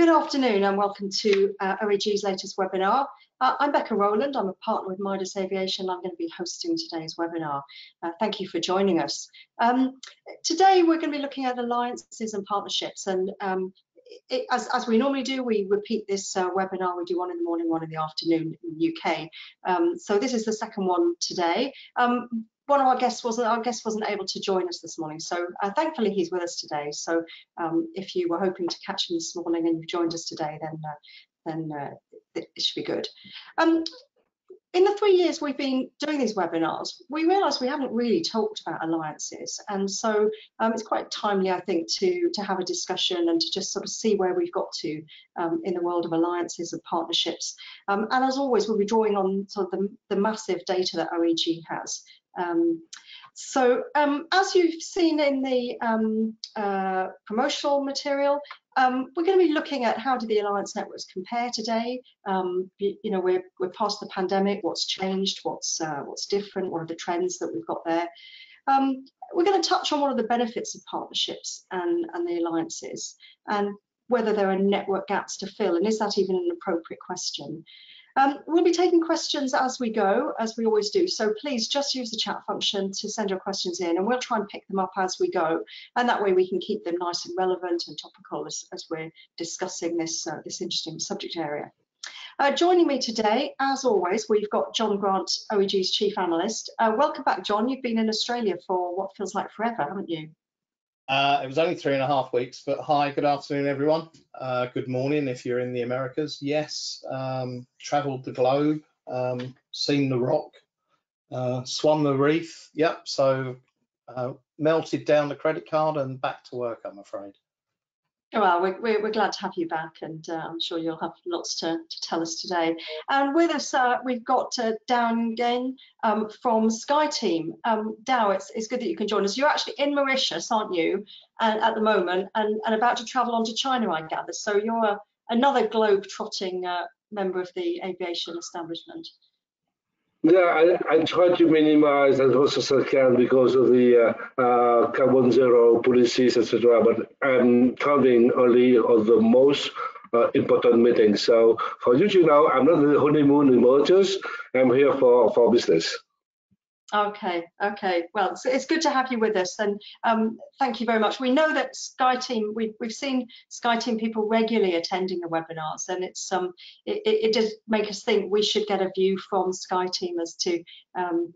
Good afternoon and welcome to uh, OAG's latest webinar. Uh, I'm Becca Rowland, I'm a partner with Midas Aviation. I'm going to be hosting today's webinar. Uh, thank you for joining us. Um, today we're going to be looking at alliances and partnerships and um, it, as, as, we normally do, we repeat this uh, webinar. We do one in the morning, one in the afternoon in the UK. Um, so this is the second one today. Um, one of our guests wasn't our guest wasn't able to join us this morning, so uh, thankfully he's with us today. So um, if you were hoping to catch him this morning and you've joined us today, then uh, then uh, it, should be good. Um, in the three years we've been doing these webinars, we realised we haven't really talked about alliances, and so um, it's quite timely, I think, to to have a discussion and to just sort of see where we've got to um, in the world of alliances and partnerships. Um, and as always, we'll be drawing on sort of the, the massive data that OAG has um, so um, as you've seen in the um, uh, promotional material, um, we're going to be looking at how do the alliance networks compare today. Um, you, know, we're, we're past the pandemic. What's changed? What's uh, what's different? What are the trends that we've got there? Um, we're going to touch on what are the benefits of partnerships and, and the alliances, and whether there are network gaps to fill, and is that even an appropriate question? Um, we'll be taking questions as we go, as we always do. So please just use the chat function to send your questions in and we'll try and pick them up as we go. And that way we can keep them nice and relevant and topical as, as we're discussing this, uh, this interesting subject area. Uh, joining me today, as always, we've got John Grant, OAG's Chief Analyst. Uh, welcome back, John. You've been in Australia for what feels like forever, haven't you? Uh, it was only three and a half weeks, but hi, good afternoon, everyone. Uh, good morning if you're in the Americas. Yes, um, traveled the globe, um, seen the rock, uh, swum the reef. Yep, so uh, melted down the credit card and back to work, I'm afraid. Well, we're, we're, glad to have you back, and uh, I'm sure you'll have lots to, to tell us today. And with us, uh, we've got uh, Dao Nguyen um, from SkyTeam. Um, Dao, it's, it's good that you can join us. You're actually in Mauritius, aren't you, at the moment, and, and about to travel on to China, I gather. So you're another globe-trotting uh, member of the aviation establishment. Yeah, I, I try to minimize as much as I can because of the uh, uh, carbon zero policies, etc. But I'm coming only on the most uh, important meetings. So for you to know, I'm not the honeymoon Mauritius. I'm here for, for business. Okay, okay. Well, it's, it's, good to have you with us, and um, thank you very much. We know that SkyTeam, we, we've seen SkyTeam people regularly attending the webinars, and it's um, it, it, does make us think we should get a view from SkyTeam as to um,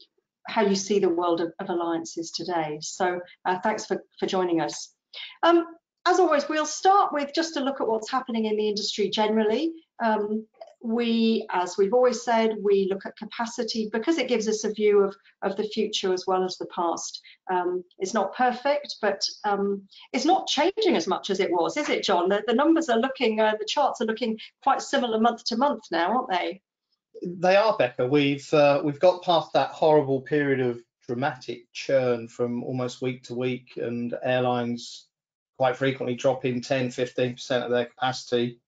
how you see the world of, of alliances today. So uh, thanks for, for joining us. Um, as always, we'll start with just a look at what's happening in the industry generally. Um, we, as we've always said, we look at capacity because it gives us a view of, of the future as well as the past. Um, it's not perfect, but um, it's not changing as much as it was, is it, John? The, the numbers are looking, uh, the charts are looking quite similar month to month now, aren't they? They are, Becca. We've uh, we've got past that horrible period of dramatic churn from almost week to week, and airlines quite frequently dropping 10, 15% of their capacity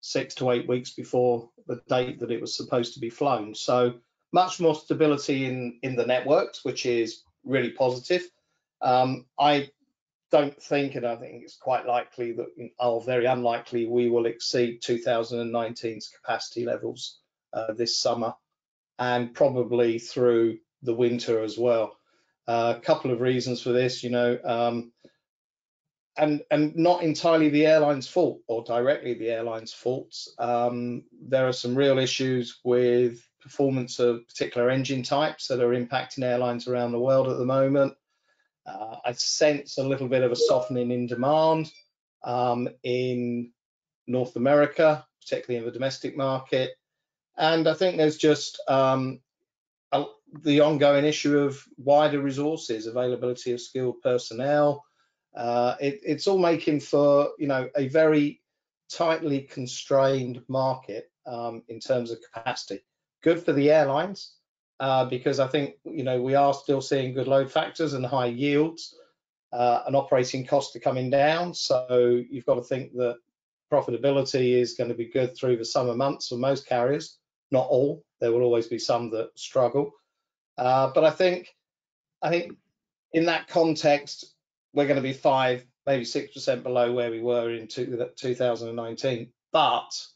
six to eight weeks before the date that it was supposed to be flown. So much more stability in, in the networks, which is really positive. Um, I don't think, and I think it's quite likely that, or very unlikely, we will exceed 2019's capacity levels uh, this summer and probably through the winter as well. Uh, a couple of reasons for this, you know, um, and and not entirely the airline's fault or directly the airline's faults. Um, there are some real issues with performance of particular engine types that are impacting airlines around the world at the moment. Uh, I sense a little bit of a softening in demand um, in North America, particularly in the domestic market. And I think there's just um, a, the ongoing issue of wider resources, availability of skilled personnel, uh, it, it's all making for you know a very tightly constrained market um, in terms of capacity. Good for the airlines uh, because I think you know we are still seeing good load factors and high yields, uh, and operating costs are coming down. So you've got to think that profitability is going to be good through the summer months for most carriers. Not all. There will always be some that struggle. Uh, but I think I think in that context, we're going to be five, maybe six percent below where we were in two, 2019. but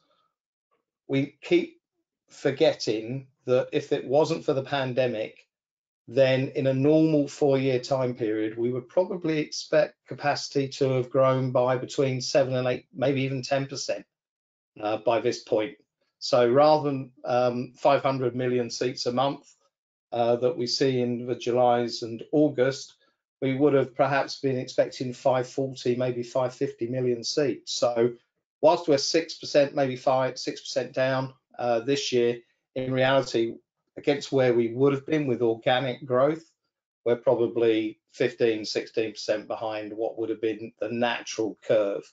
we keep forgetting that if it wasn't for the pandemic, then in a normal four-year time period, we would probably expect capacity to have grown by between seven and eight, maybe even 10% uh, by this point. So rather than um, 500 million seats a month uh, that we see in the Julys and August, we would have perhaps been expecting 540, maybe 550 million seats. So whilst we're 6%, maybe 5, 6% down uh, this year, in reality, against where we would have been with organic growth, we're probably 15, 16% behind what would have been the natural curve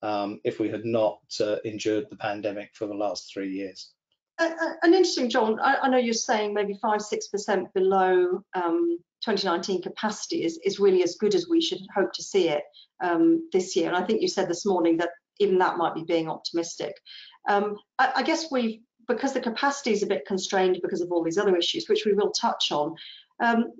um, if we had not uh, endured the pandemic for the last three years. Uh, uh and interesting, John, I, I, know you're saying maybe 5 6% below um, 2019 capacity is, is really as good as we should hope to see it um, this year. And I think you said this morning that even that might be being optimistic. Um, I, I, guess we've because the capacity is a bit constrained because of all these other issues, which we will touch on, um,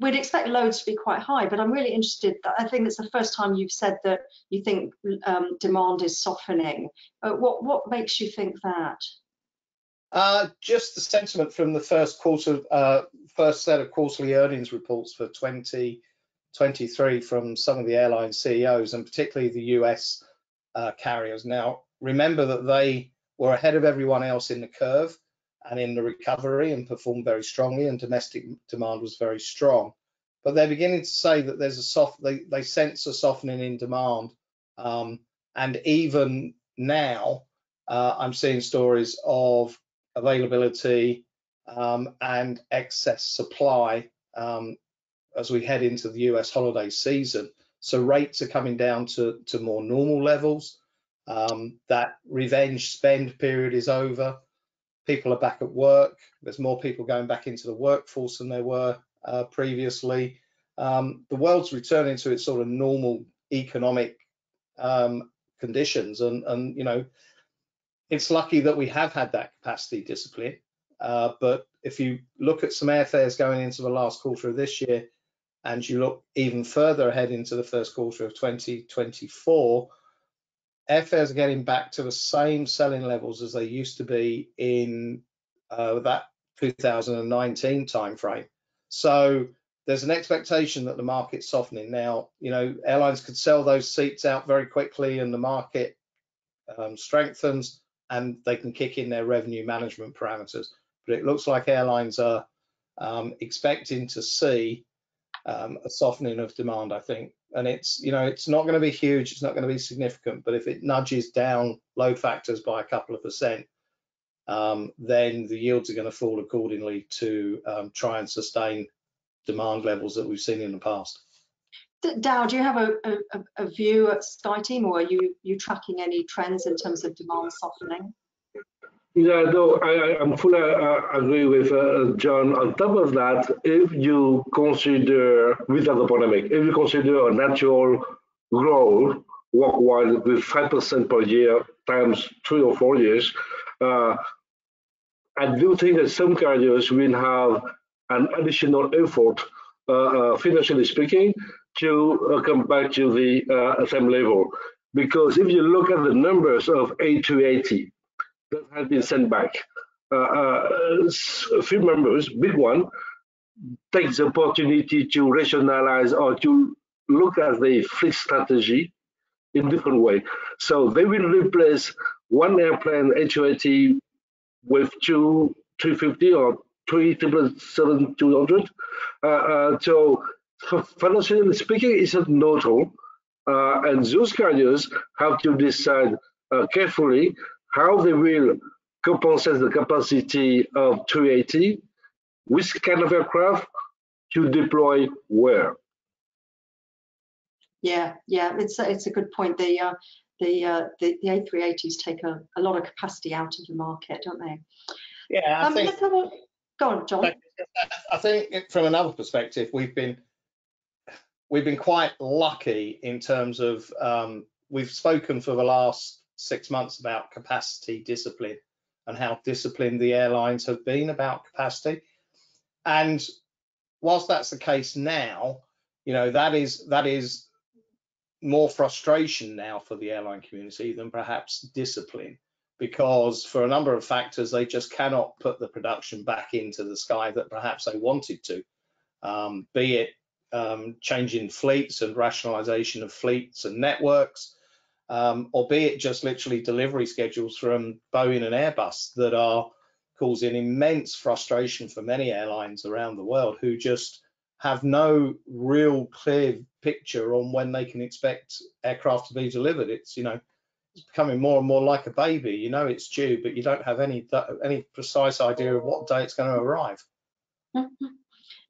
we'd expect loads to be quite high, but I'm really interested. That, I think it's the first time you've said that you think um, demand is softening. Uh, what what makes you think that? Uh, just the sentiment from the first quarter, uh, first set of quarterly earnings reports for 2023 from some of the airline CEOs, and particularly the US uh, carriers. Now, remember that they were ahead of everyone else in the curve and in the recovery and performed very strongly and domestic demand was very strong. But they're beginning to say that there's a soft, they, they sense a softening in demand. Um, and even now, uh, I'm seeing stories of availability um, and excess supply um, as we head into the US holiday season. So rates are coming down to, to more normal levels. Um, that revenge spend period is over. People are back at work. There's more people going back into the workforce than there were uh, previously. Um, the world's returning to its sort of normal economic um, conditions, and, and you know, it's lucky that we have had that capacity discipline. Uh, but if you look at some airfares going into the last quarter of this year, and you look even further ahead into the first quarter of 2024, airfares are getting back to the same selling levels as they used to be in uh, that 2019 timeframe. So there's an expectation that the market's softening. Now, you know, airlines could sell those seats out very quickly and the market um, strengthens and they can kick in their revenue management parameters. But it looks like airlines are um, expecting to see um, a softening of demand, I think, and it's you know it's not going to be huge it's not going to be significant but if it nudges down load factors by a couple of percent um, then the yields are going to fall accordingly to um, try and sustain demand levels that we've seen in the past Dao, do you have a, a, a view at SkyTeam or are you, you tracking any trends in terms of demand softening? Yeah, no, I, I'm fully uh, agree with uh, John. On top of that, if you consider, without the pandemic, if you consider a natural growth worldwide with 5% per year times three or four years, uh, I do think that some carriers will have an additional effort, uh, uh, financially speaking, to uh, come back to the same level. Because if you look at the numbers of A380, that has been sent back. Uh, uh, a few members, big one, takes the opportunity to rationalize or to look at the fleet strategy in different way. So they will replace one airplane A380 with two 350 or three 200. Uh, uh, so financially speaking, it's not neutral. Uh, and those carriers have to decide uh, carefully how they will compensate the capacity of 280, which kind of aircraft to deploy where. Yeah, yeah, it's a, it's a good point. The uh, the, uh, the the A380s take a, a lot of capacity out of the market, don't they? Yeah, I um, think. A, go on, John. I think from another perspective, we've been we've been quite lucky in terms of um, we've spoken for the last six months about capacity discipline and how disciplined the airlines have been about capacity. And whilst that's the case now, you know that is that is more frustration now for the airline community than perhaps discipline because for a number of factors they just cannot put the production back into the sky that perhaps they wanted to um, be it um, changing fleets and rationalization of fleets and networks um, or be it just literally delivery schedules from Boeing and Airbus that are causing immense frustration for many airlines around the world who just have no real clear picture on when they can expect aircraft to be delivered. It's you know it's becoming more and more like a baby. You know it's due, but you don't have any any precise idea of what day it's going to arrive.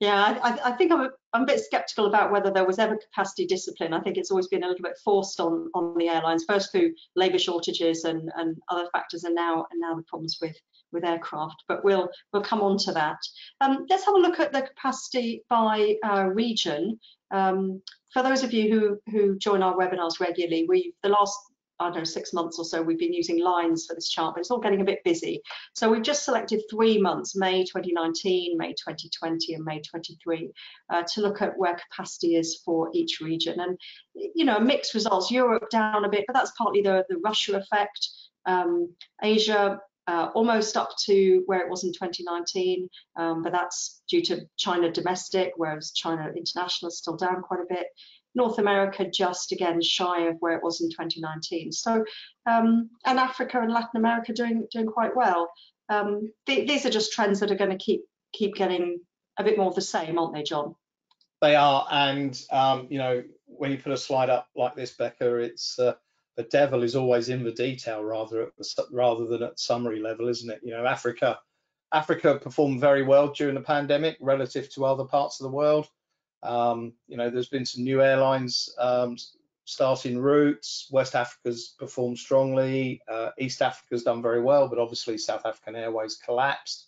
Yeah, I, I think I'm a, I'm a bit sceptical about whether there was ever capacity discipline. I think it's always been a little bit forced on on the airlines, first through labour shortages and and other factors, and now and now the problems with with aircraft, but we'll we'll come on to that. Um, let's have a look at the capacity by uh, region. Um, for those of you who who join our webinars regularly, we the last I don't know, six months or so, we've been using lines for this chart, but it's all getting a bit busy. So we've just selected three months, May 2019, May 2020, and May 23, uh, to look at where capacity is for each region. And, you know, mixed results, Europe down a bit, but that's partly the, the Russia effect. Um, Asia uh, almost up to where it was in 2019, um, but that's due to China domestic, whereas China international is still down quite a bit. North America just again shy of where it was in 2019. So, um, and Africa and Latin America doing doing quite well. Um, th these are just trends that are going to keep keep getting a bit more of the same, aren't they, John? They are, and um, you know, when you put a slide up like this, Becca, it's uh, the devil is always in the detail rather the, rather than at summary level, isn't it? You know, Africa Africa performed very well during the pandemic relative to other parts of the world. Um, you know, there's been some new airlines um, starting routes. West Africa's performed strongly. Uh, East Africa's done very well, but obviously South African Airways collapsed,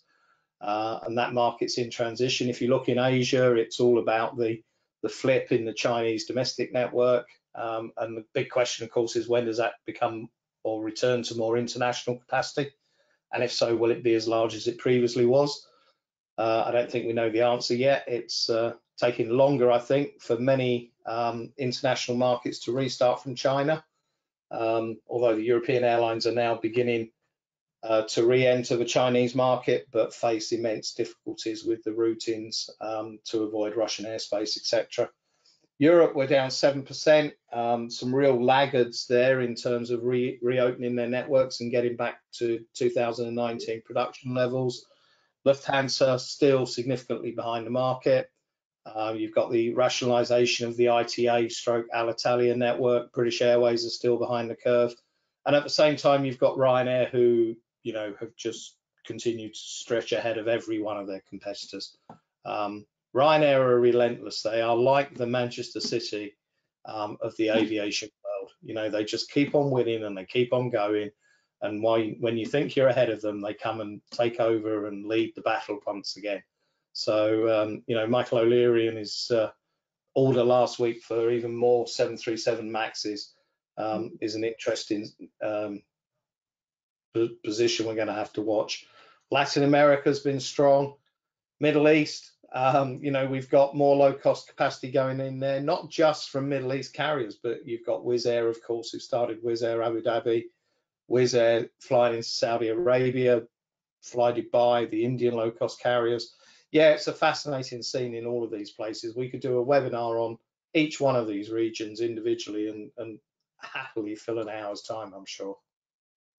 uh, and that market's in transition. If you look in Asia, it's all about the the flip in the Chinese domestic network. Um, and the big question, of course, is when does that become or return to more international capacity? And if so, will it be as large as it previously was? Uh, I don't think we know the answer yet. It's uh, taking longer, I think, for many um, international markets to restart from China. Um, although the European airlines are now beginning uh, to re-enter the Chinese market, but face immense difficulties with the routings um, to avoid Russian airspace, etc. Europe, we're down 7%, um, some real laggards there in terms of re reopening their networks and getting back to 2019 production levels. Lufthansa still significantly behind the market. Uh, you've got the rationalisation of the ITA stroke Alitalia network. British Airways are still behind the curve. And at the same time, you've got Ryanair who, you know, have just continued to stretch ahead of every one of their competitors. Um, Ryanair are relentless. They are like the Manchester City um, of the aviation world. You know, they just keep on winning and they keep on going. And why, when you think you're ahead of them, they come and take over and lead the battle once again. So, um, you know, Michael O'Leary and his uh, order last week for even more 737 Maxes um, is an interesting um, position we're going to have to watch. Latin America's been strong. Middle East, um, you know, we've got more low cost capacity going in there, not just from Middle East carriers, but you've got Wizz Air, of course, who started Wizz Air Abu Dhabi, Wizz Air flying into Saudi Arabia, Fly Dubai, the Indian low cost carriers. Yeah, it's a fascinating scene in all of these places. We could do a webinar on each one of these regions individually and, and happily fill an hour's time, I'm sure.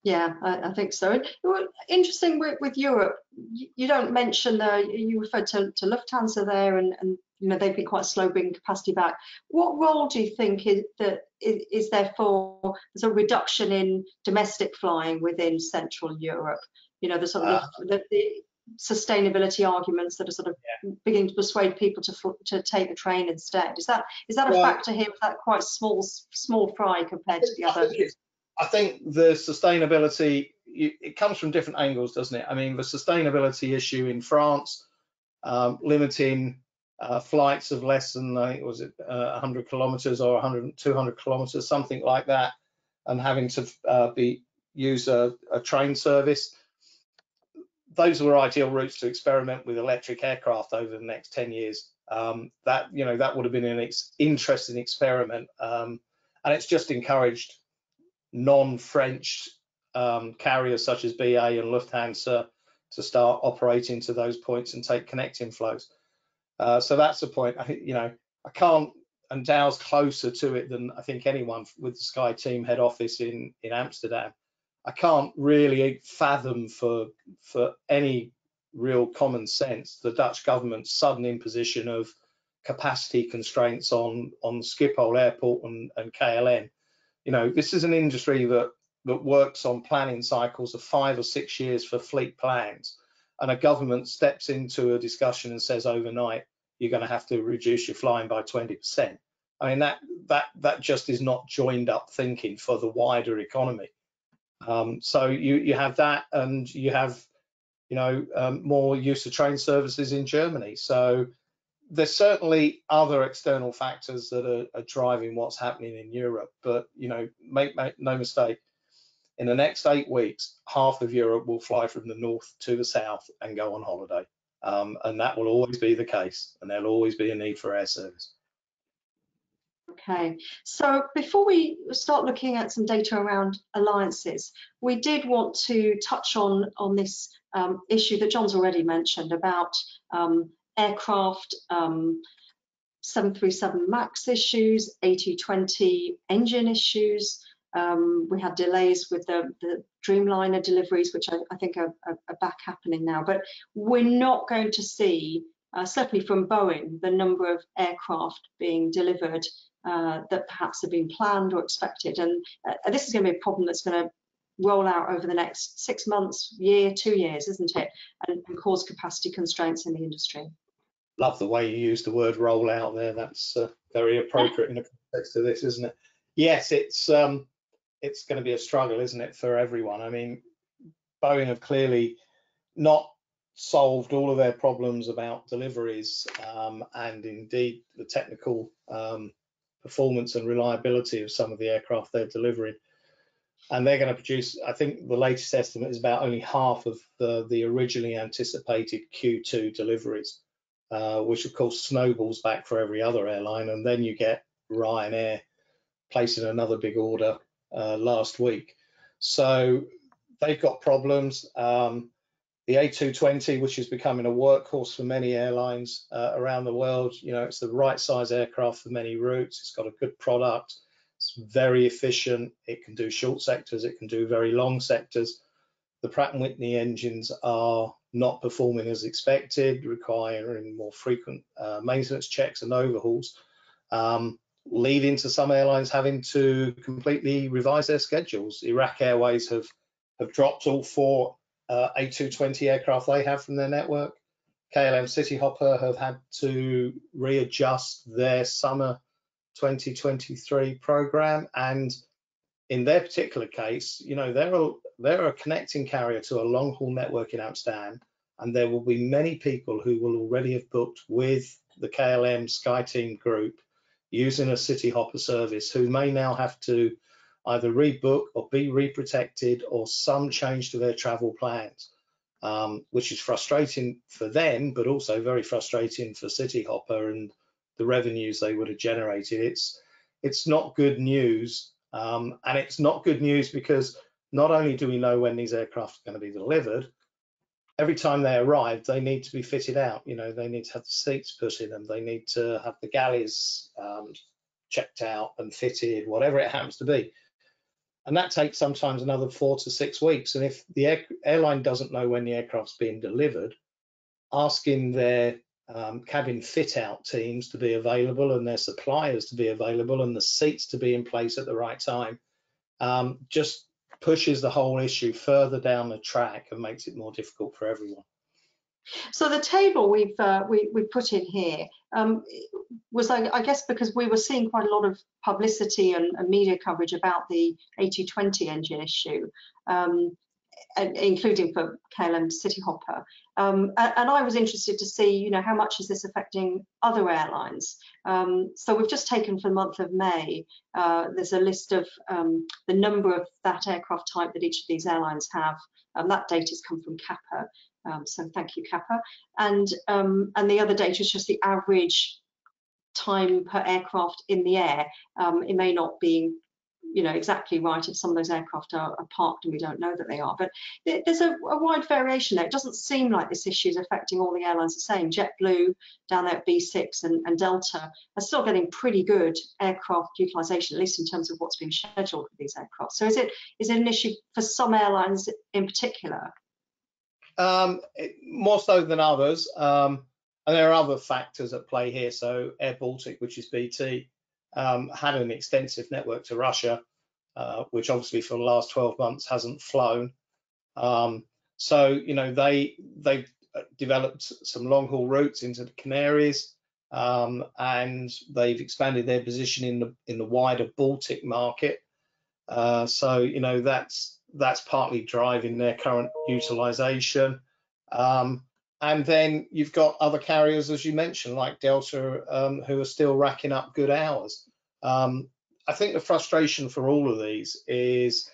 Yeah, I, I, think so. And Interesting with, with Europe, you, you, don't mention the, you referred to, to Lufthansa there and, and, you know, they've been quite slow bringing capacity back. What role do you think is, that is, is there for there's a reduction in domestic flying within Central Europe? You know, the sort of uh, the, the, sustainability arguments that are sort of yeah. beginning to persuade people to to take the train instead. Is that is that a well, factor here? Is that quite small small fry compared to the other? I think the sustainability it comes from different angles, doesn't it? I mean, the sustainability issue in France, um, limiting uh, flights of less than I think was it uh, 100 kilometers or 100 200 kilometers, something like that, and having to uh, be use a, a, train service. Those were ideal routes to experiment with electric aircraft over the next 10 years. Um, that you know that would have been an ex interesting experiment. Um, and it's just encouraged non-French um, carriers such as BA and Lufthansa to start operating to those points and take connecting flows. Uh, so that's the point. I you know I can't, and Dao's closer to it than I think anyone with the SkyTeam head office in in Amsterdam. I can't really fathom for for any real common sense the Dutch government's sudden imposition of capacity constraints on on Schiphol Airport and, and KLM. You know, this is an industry that that works on planning cycles of five or six years for fleet plans, and a government steps into a discussion and says overnight you're going to have to reduce your flying by 20%. I mean that that that just is not joined up thinking for the wider economy. Um, so you you have that, and you have you know um, more use of train services in Germany. So there's certainly other external factors that are, are, driving what's happening in Europe. But you know, make, make no mistake, in the next eight weeks, half of Europe will fly from the north to the south and go on holiday, um, and that will always be the case. And there'll always be a need for air service. Okay, so before we start looking at some data around alliances, we did want to touch on on this um, issue that John's already mentioned about um, aircraft, um, 737 MAX issues, A220 engine issues. Um, we had delays with the, the Dreamliner deliveries, which I, I think are, are, are, back happening now. But we're not going to see, uh, certainly from Boeing, the number of aircraft being delivered uh, that perhaps have been planned or expected. And uh, this is going to be a problem that's going to roll out over the next six months, year, two years, isn't it? And, and cause capacity constraints in the industry love the way you use the word roll out there. That's uh, very appropriate in the context of this, isn't it? Yes, it's um, it's going to be a struggle, isn't it, for everyone? I mean, Boeing have clearly not solved all of their problems about deliveries um, and indeed the technical um, performance and reliability of some of the aircraft they're delivering. And they're going to produce, I think the latest estimate is about only half of the, the originally anticipated Q2 deliveries. Uh, which of course snowballs back for every other airline. And then you get Ryanair placing another big order uh, last week. So they've got problems. Um, the A220, which is becoming a workhorse for many airlines uh, around the world, you know, it's the right size aircraft for many routes. It's got a good product. It's very efficient. It can do short sectors. It can do very long sectors. The Pratt & Whitney engines are not performing as expected, requiring more frequent uh, maintenance checks and overhauls, um, leading to some airlines having to completely revise their schedules. Iraq Airways have, have dropped all four uh, A220 aircraft they have from their network. KLM Cityhopper have had to readjust their summer 2023 program and in their particular case, you know, they're a, they're a connecting carrier to a long haul network in Amsterdam, and there will be many people who will already have booked with the KLM SkyTeam group using a Cityhopper service who may now have to either rebook or be reprotected or some change to their travel plans, um, which is frustrating for them, but also very frustrating for Cityhopper and the revenues they would have generated. It's it's not good news um, and it's not good news because not only do we know when these aircraft are going to be delivered, every time they arrive, they need to be fitted out. You know, they need to have the seats put in them. They need to have the galleys um, checked out and fitted, whatever it happens to be. And that takes sometimes another four to six weeks. And if the air, airline doesn't know when the aircraft's being delivered, asking their um, cabin fit out teams to be available and their suppliers to be available and the seats to be in place at the right time um, just pushes the whole issue further down the track and makes it more difficult for everyone. So the table we've uh, we, we put in here um, was, I, I, guess, because we were seeing quite a lot of publicity and, and media coverage about the A220 engine issue. Um, including for KLM Cityhopper. Um, and I was interested to see, you know, how much is this affecting other airlines? Um, so we've just taken for the month of May, uh, there's a list of um, the number of that aircraft type that each of these airlines have. And that data has come from CAPA. Um, so thank you, CAPA. And, um, and the other data is just the average time per aircraft in the air, um, it may not be you know exactly right if some of those aircraft are, are parked and we don't know that they are but there's a, a, wide variation there. It doesn't seem like this issue is affecting all the airlines the same. JetBlue down there at b6 and, and delta are still getting pretty good aircraft utilization at least in terms of what's being scheduled for these aircraft. So is it is it an issue for some airlines in particular um, more so than others um, and there are other factors at play here so airBaltic which is bt um, had an extensive network to Russia, uh, which obviously for the last 12 months hasn't flown. Um, so you know they they've developed some long haul routes into the Canaries, um, and they've expanded their position in the in the wider Baltic market. Uh, so you know that's that's partly driving their current utilization. Um, and then you've got other carriers, as you mentioned, like Delta, um, who are still racking up good hours. Um, I think the frustration for all of these is,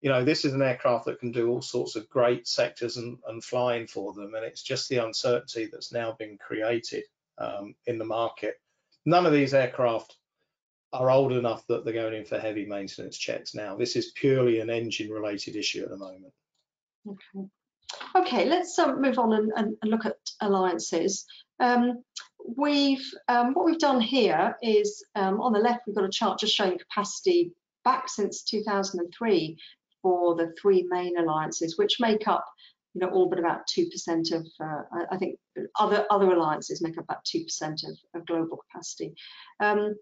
you know, this is an aircraft that can do all sorts of great sectors and, and flying for them, and it's just the uncertainty that's now been created um, in the market. None of these aircraft are old enough that they're going in for heavy maintenance checks now. This is purely an engine related issue at the moment. Okay. Okay, let's um, move on and, and, look at alliances. Um, we've um, what we've done here is um, on the left we've got a chart just showing capacity back since 2003 for the three main alliances, which make up you know all but about two percent of uh, I think other other alliances make up about two percent of, of, global capacity. Um,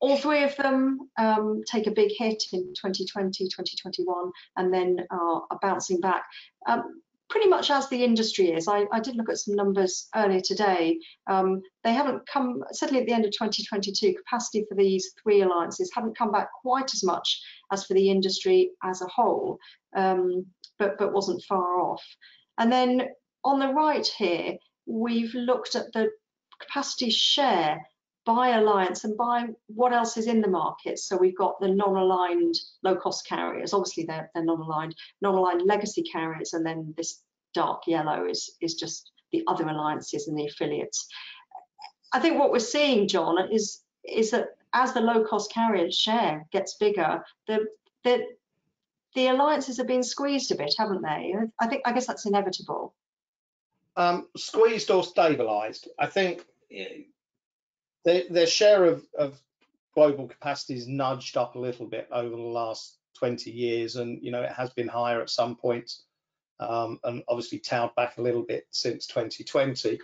all three of them um, take a big hit in 2020, 2021, and then are, are bouncing back. Um, pretty much as the industry is. I, I did look at some numbers earlier today. Um, they haven't come, certainly at the end of 2022, capacity for these three alliances haven't come back quite as much as for the industry as a whole, um, but, but wasn't far off. And then on the right here, we've looked at the capacity share by alliance and by what else is in the market. So we've got the non-aligned low-cost carriers. Obviously, they're, they're non-aligned, non-aligned legacy carriers, and then this dark yellow is is just the other alliances and the affiliates. I think what we're seeing, John, is is that as the low-cost carrier share gets bigger, the the the alliances have been squeezed a bit, haven't they? I think I guess that's inevitable. Um, squeezed or stabilised. I think their, their share of, of global capacity is nudged up a little bit over the last 20 years, and you know it has been higher at some points, um, and obviously tailed back a little bit since 2020,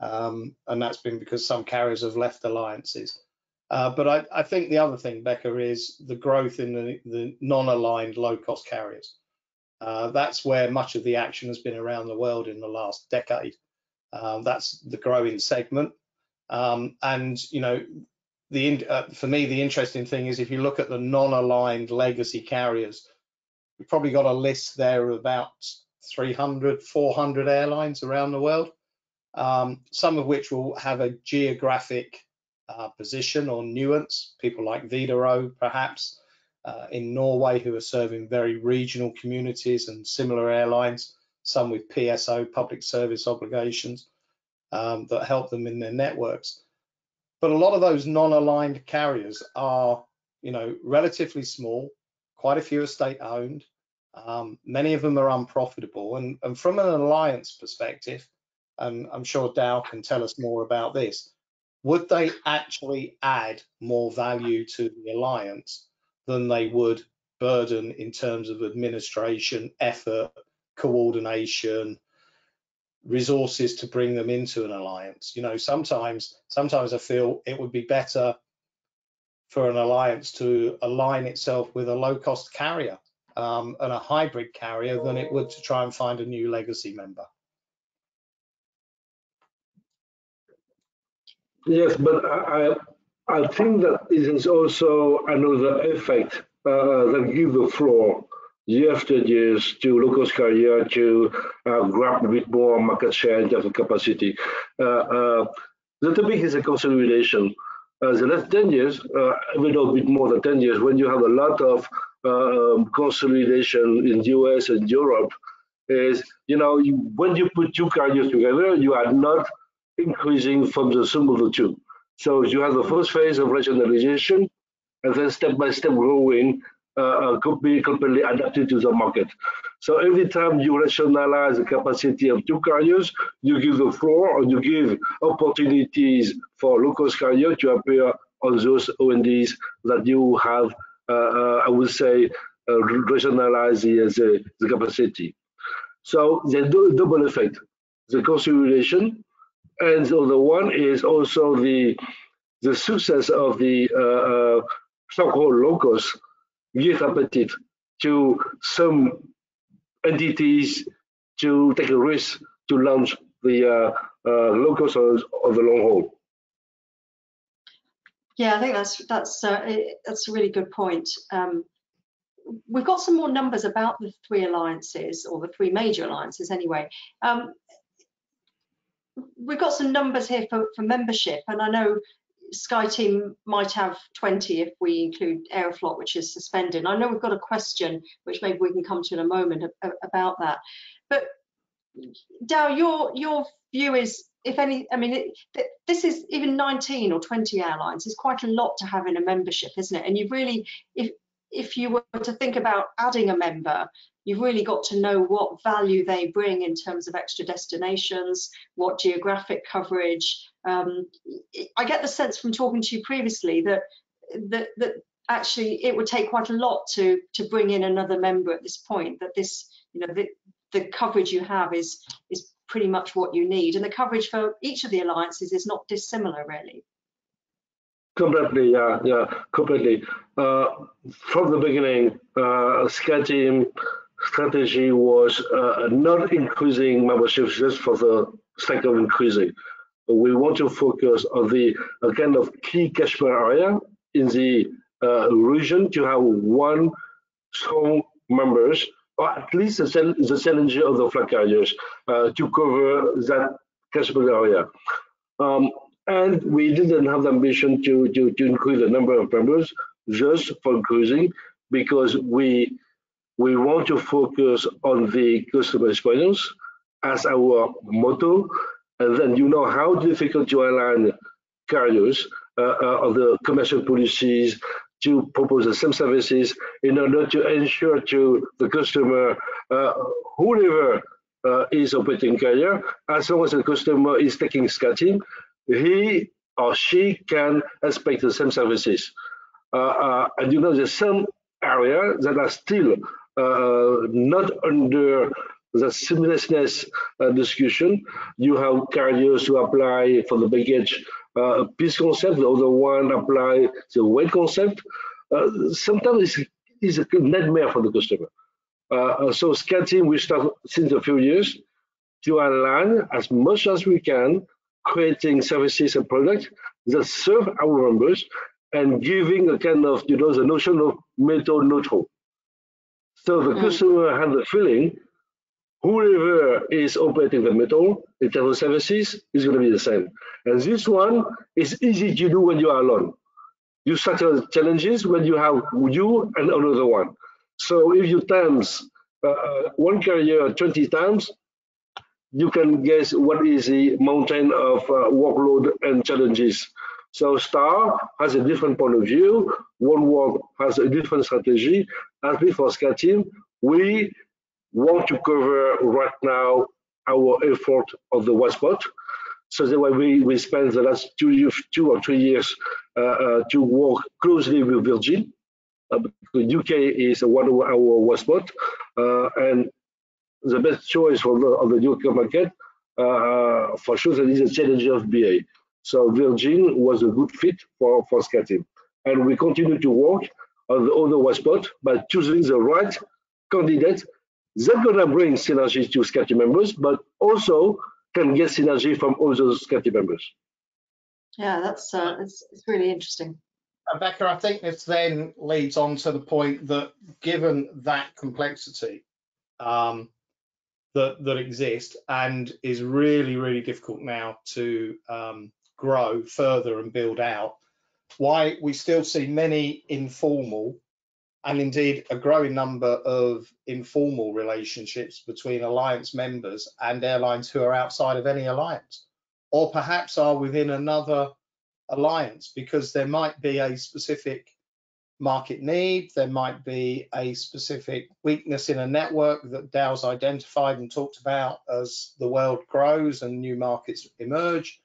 um, and that's been because some carriers have left alliances. Uh, but I, I, think the other thing, Becca, is the growth in the, the non-aligned low-cost carriers. Uh, that's where much of the action has been around the world in the last decade. Uh, that's the growing segment. Um, and you know, the uh, for me the interesting thing is if you look at the non-aligned legacy carriers, we've probably got a list there of about 300, 400 airlines around the world, um, some of which will have a geographic uh, position or nuance. People like Widerøe, perhaps. Uh, in Norway, who are serving very regional communities and similar airlines, some with PSO, public service obligations um, that help them in their networks. But a lot of those non-aligned carriers are, you know, relatively small, quite a few are state-owned. Um, many of them are unprofitable, and, and from an alliance perspective, and I'm sure Dao can tell us more about this, would they actually add more value to the alliance than they would burden in terms of administration, effort, coordination, resources to bring them into an alliance. You know, sometimes sometimes I feel it would be better for an alliance to align itself with a low cost carrier um, and a hybrid carrier than it would to try and find a new legacy member. Yes, but I I think that it is also another effect uh, that give the floor after years to low-cost carrier to uh, grab a bit more market share in terms of capacity. Uh, the topic is a consolidation. Uh, the last 10 years, uh, a bit more than 10 years, when you have a lot of um, consolidation in the US and Europe, is, you know, you, when you put two carriers together, you are not increasing from the sum of the two. So you have the first phase of rationalization, and then step by step growing uh, could be completely adapted to the market. So every time you rationalize the capacity of two carriers, you give the floor or you give opportunities for low-cost carrier to appear on those ONDs that you have, uh, uh, I would say, uh, rationalize the, the, the, capacity. So the double effect, the cost consolidation, and the other one is also the the success of the uh, uh so-called low-cost give appetite to some entities to take a risk to launch the uh, uh, of the long haul. Yeah, I think that's that's uh, that's a really good point. Um, we've got some more numbers about the three alliances, or the three major alliances anyway. Um, we've got some numbers here for, for membership, and I know SkyTeam might have 20 if we include Aeroflot, which is suspended. I know we've got a question, which maybe we can come to in a moment, about that. But Dao, your your view is, if any, I mean, it, this is even 19 or 20 airlines is quite a lot to have in a membership, isn't it? And you really, if if you were to think about adding a member, you've really got to know what value they bring in terms of extra destinations, what geographic coverage. Um, I get the sense from talking to you previously that that that actually it would take quite a lot to to bring in another member at this point. That this you know the the coverage you have is is pretty much what you need, and the coverage for each of the alliances is not dissimilar really. Completely, yeah, yeah, completely. Uh, from the beginning, uh, SkyTeam strategy was uh, not increasing memberships just for the sake of increasing. We want to focus on the uh, kind of key catchment area in the uh, region to have one strong members, or at least the, the challenger of the flag carriers uh, to cover that catchment area. Um, and we didn't have the ambition to, to, to increase the number of members just for increasing because we we want to focus on the customer experience as our motto. And then you know how difficult to align carriers uh, uh, of the commercial policies to propose the same services in order to ensure to the customer, uh, whoever uh, is operating carrier, as long as the customer is taking SkyTeam, he or she can expect the same services. Uh, uh, and you know, there's some area that are still uh, not under the seamlessness uh, discussion. You have carriers who apply for the baggage uh, piece concept, the other one apply the weight concept. sometimes it's, it's a nightmare for the customer. Uh, so SkyTeam, we start since a few years to align as much as we can, creating services and products that serve our members and giving a kind of, you know, the notion of metal neutral. So the mm. customer has the feeling whoever is operating the metal in terms of services is going to be the same. And this one is easy to do when you are alone. You start challenges when you have you and another one. So if you times uh, uh one carrier 20 times, you can guess what is the mountain of uh, workload and challenges. So Star has a different point of view. OneWorld has a different strategy. As for SkyTeam, we want to cover right now our effort of the white spot. So that way we, we spent the last two, two or three years uh, uh, to work closely with Virgin. Uh, the UK is one of our white spot, uh, and the best choice for the, of the UK market, uh, uh, for sure, that is a challenge of BA. So Virgin was a good fit for, for SkyTeam. And we continue to work on the other white spot by choosing the right candidate that's going to bring synergy to SkyTeam members, but also can get synergy from other SkyTeam members. Yeah, that's uh, it's, it's really interesting. And Becca, I think this then leads on to the point that given that complexity um, that, that exists and is really, really difficult now to um, grow further and build out, why we still see many informal and indeed a growing number of informal relationships between alliance members and airlines who are outside of any alliance. Or perhaps are within another alliance because there might be a specific market need, there might be a specific weakness in a network that Dao's identified and talked about as the world grows and new markets emerge.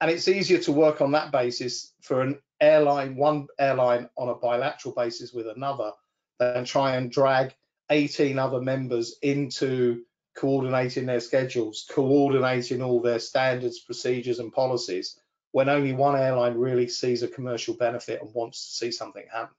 And it's easier to work on that basis for an airline, one airline on a bilateral basis with another than try and drag 18 other members into coordinating their schedules, coordinating all their standards, procedures and policies when only one airline really sees a commercial benefit and wants to see something happen.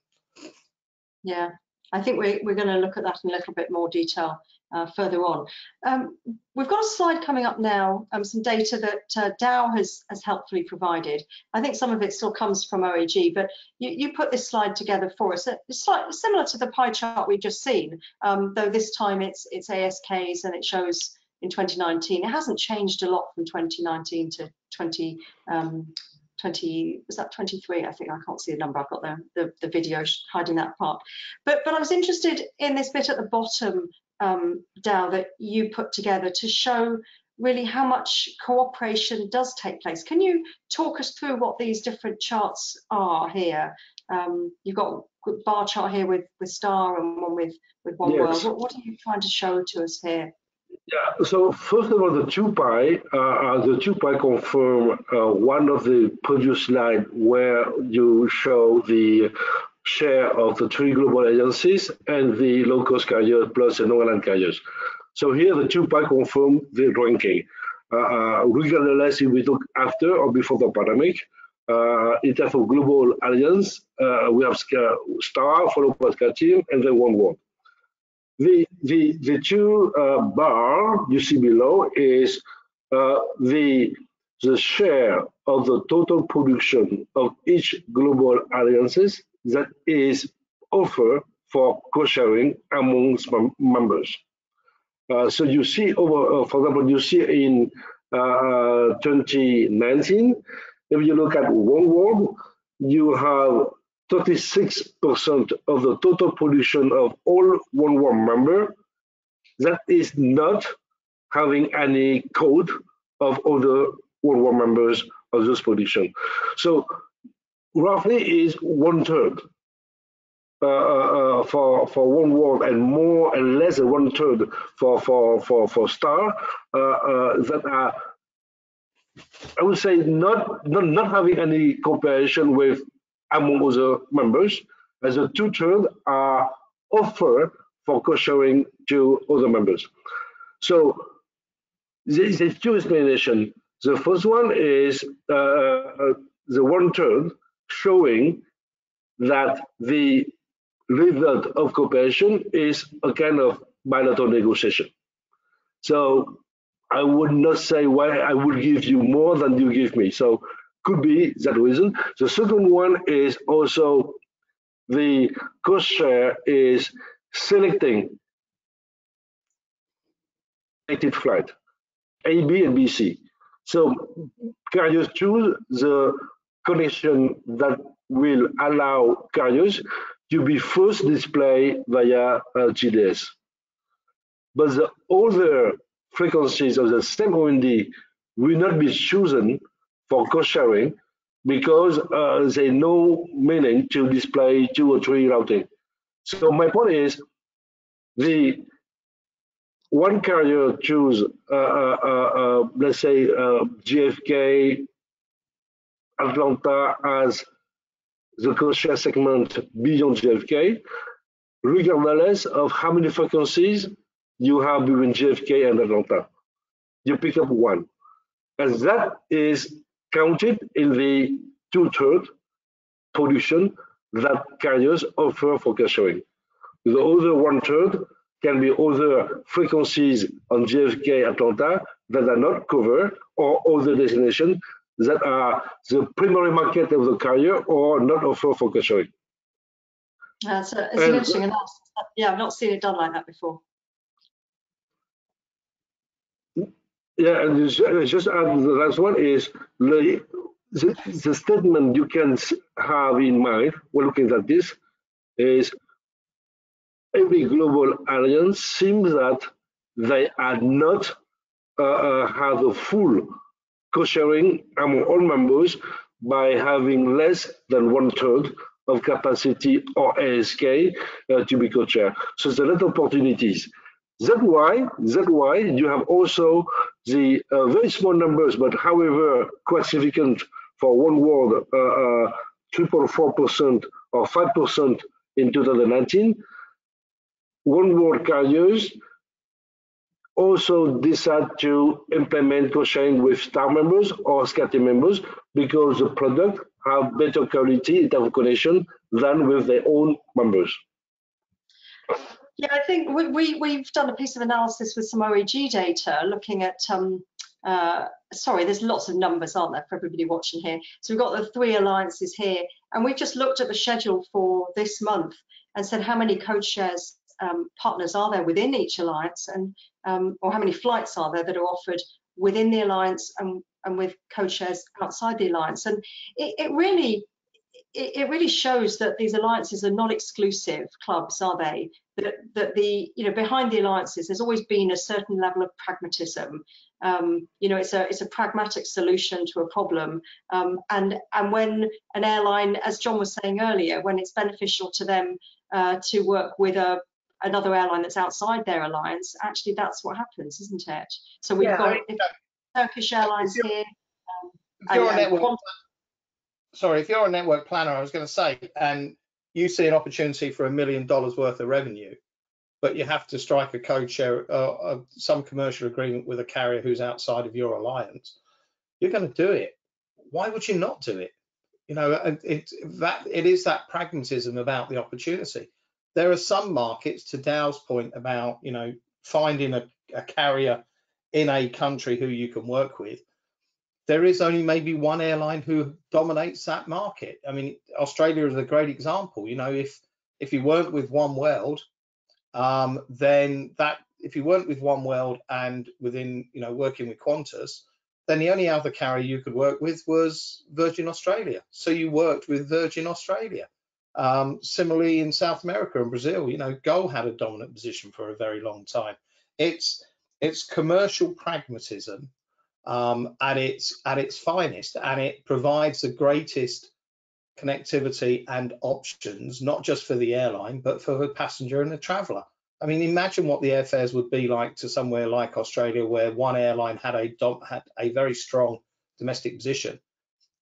Yeah, I think we're, we're going to look at that in a little bit more detail uh, further on. Um, we've got a slide coming up now, um, some data that uh, Dao has, has helpfully provided. I think some of it still comes from OAG, but you, you put this slide together for us. It's slightly similar to the pie chart we've just seen, um, though this time it's, it's ASKs and it shows in 2019. It hasn't changed a lot from 2019 to 20, um, 20 was that 23 i think i can't see the number i've got the, the, the video hiding that part but but i was interested in this bit at the bottom um, Dao that you put together to show really how much cooperation does take place. Can you talk us through what these different charts are here? Um, you've got a bar chart here with, with star and one with, with one yes. What, what, are you trying to show to us here? Yeah, so first of all, the two pie, uh, uh, the two pie confirm uh, one of the previous slide where you show the share of the three global agencies and the low-cost carriers plus the non-airline carriers. So here the two pie confirm the ranking. Uh, uh, regardless if we look after or before the pandemic, uh, in terms of global alliance, we have Star followed by SkyTeam and then Oneworld. The, the, the two uh, bar you see below is uh, the, the share of the total production of each global alliances that is offered for co-sharing amongst members. Uh, so you see over, uh, for example, you see in uh, 2019, if you look at Oneworld, you have 36% of the total production of all Oneworld member that is not having any code of other Oneworld members of this production. So roughly is one third uh, uh, uh, for for Oneworld and more and less than one third for for for for Star uh, uh, that are I would say not not not having any cooperation with among other members, as a two third are offered for co-sharing to other members. So there's two explanations. The first one is uh, the one third showing that the result of cooperation is a kind of bilateral negotiation. So I would not say why I would give you more than you give me. So could be that reason. The second one is also the cost share is selecting connected flight, A, B, and B, C. So carriers choose the connection that will allow carriers to be first displayed via GDS. But the other frequencies of the same OND will not be chosen for cost sharing because uh, there's no meaning to display two or three routing. So my point is the one carrier choose, uh, uh, uh, uh let's say, uh, JFK Atlanta as the cost share segment beyond JFK, regardless of how many frequencies you have between JFK and Atlanta. You pick up one. And that is counted in the two-third production that carriers offer for cash sharing. The other one-third can be other frequencies on JFK Atlanta that are not covered or other destinations that are the primary market of the carrier or not offer for sharing. Uh, so it's and, interesting analysis. Yeah, I've not seen it done like that before. Yeah, and just add the last one is the, the, the statement you can have in mind when looking at this is every global alliance seems that they are not uh, uh, have a full co-sharing among all members by having less than one third of capacity or ASK uh, to be co-chair. So there's a lot of opportunities. That's why, that's why you have also the uh, very small numbers, but however quite significant for one world, 3.4% uh, uh, or 5% in 2019. One world carriers also decide to implement co-sharing with star members or SCA members because the product have better quality in terms of connection than with their own members. Yeah, I think we, we, we've done a piece of analysis with some OAG data looking at, um, uh, sorry, there's lots of numbers, aren't there, for everybody watching here. So we've got the three alliances here, and we've just looked at the schedule for this month and said how many code shares um, partners are there within each alliance and um, or how many flights are there that are offered within the alliance and, and with code shares outside the alliance. And it, it really it, it, really shows that these alliances are not exclusive clubs, are they? That, that the you know behind the alliances, there's always been a certain level of pragmatism. Um, you know, it's a it's a pragmatic solution to a problem. Um, and and when an airline, as John was saying earlier, when it's beneficial to them uh, to work with a another airline that's outside their alliance, actually that's what happens, isn't it? So we've yeah, got I mean, Turkish Airlines here. Um, if you're and, sorry, if you're a network planner, I was going to say, and you see an opportunity for a million dollars worth of revenue, but you have to strike a code share, uh, uh, some commercial agreement with a carrier who's outside of your alliance, you're going to do it. Why would you not do it? You know, it, that it is that pragmatism about the opportunity there are some markets, to Dao's point about, you know, finding a, a carrier in a country who you can work with, there is only maybe one airline who dominates that market. I mean, Australia is a great example. You know, if if you weren't with One World, um, then that if you weren't with One World and within you know working with Qantas, then the only other carrier you could work with was Virgin Australia. So you worked with Virgin Australia. Um, similarly, in South America and Brazil, you know, GOL had a dominant position for a very long time. It's it's commercial pragmatism um, at its at its finest, and it provides the greatest connectivity and options, not just for the airline, but for the passenger and the traveller. I mean, imagine what the airfares would be like to somewhere like Australia, where one airline had a had a very strong domestic position.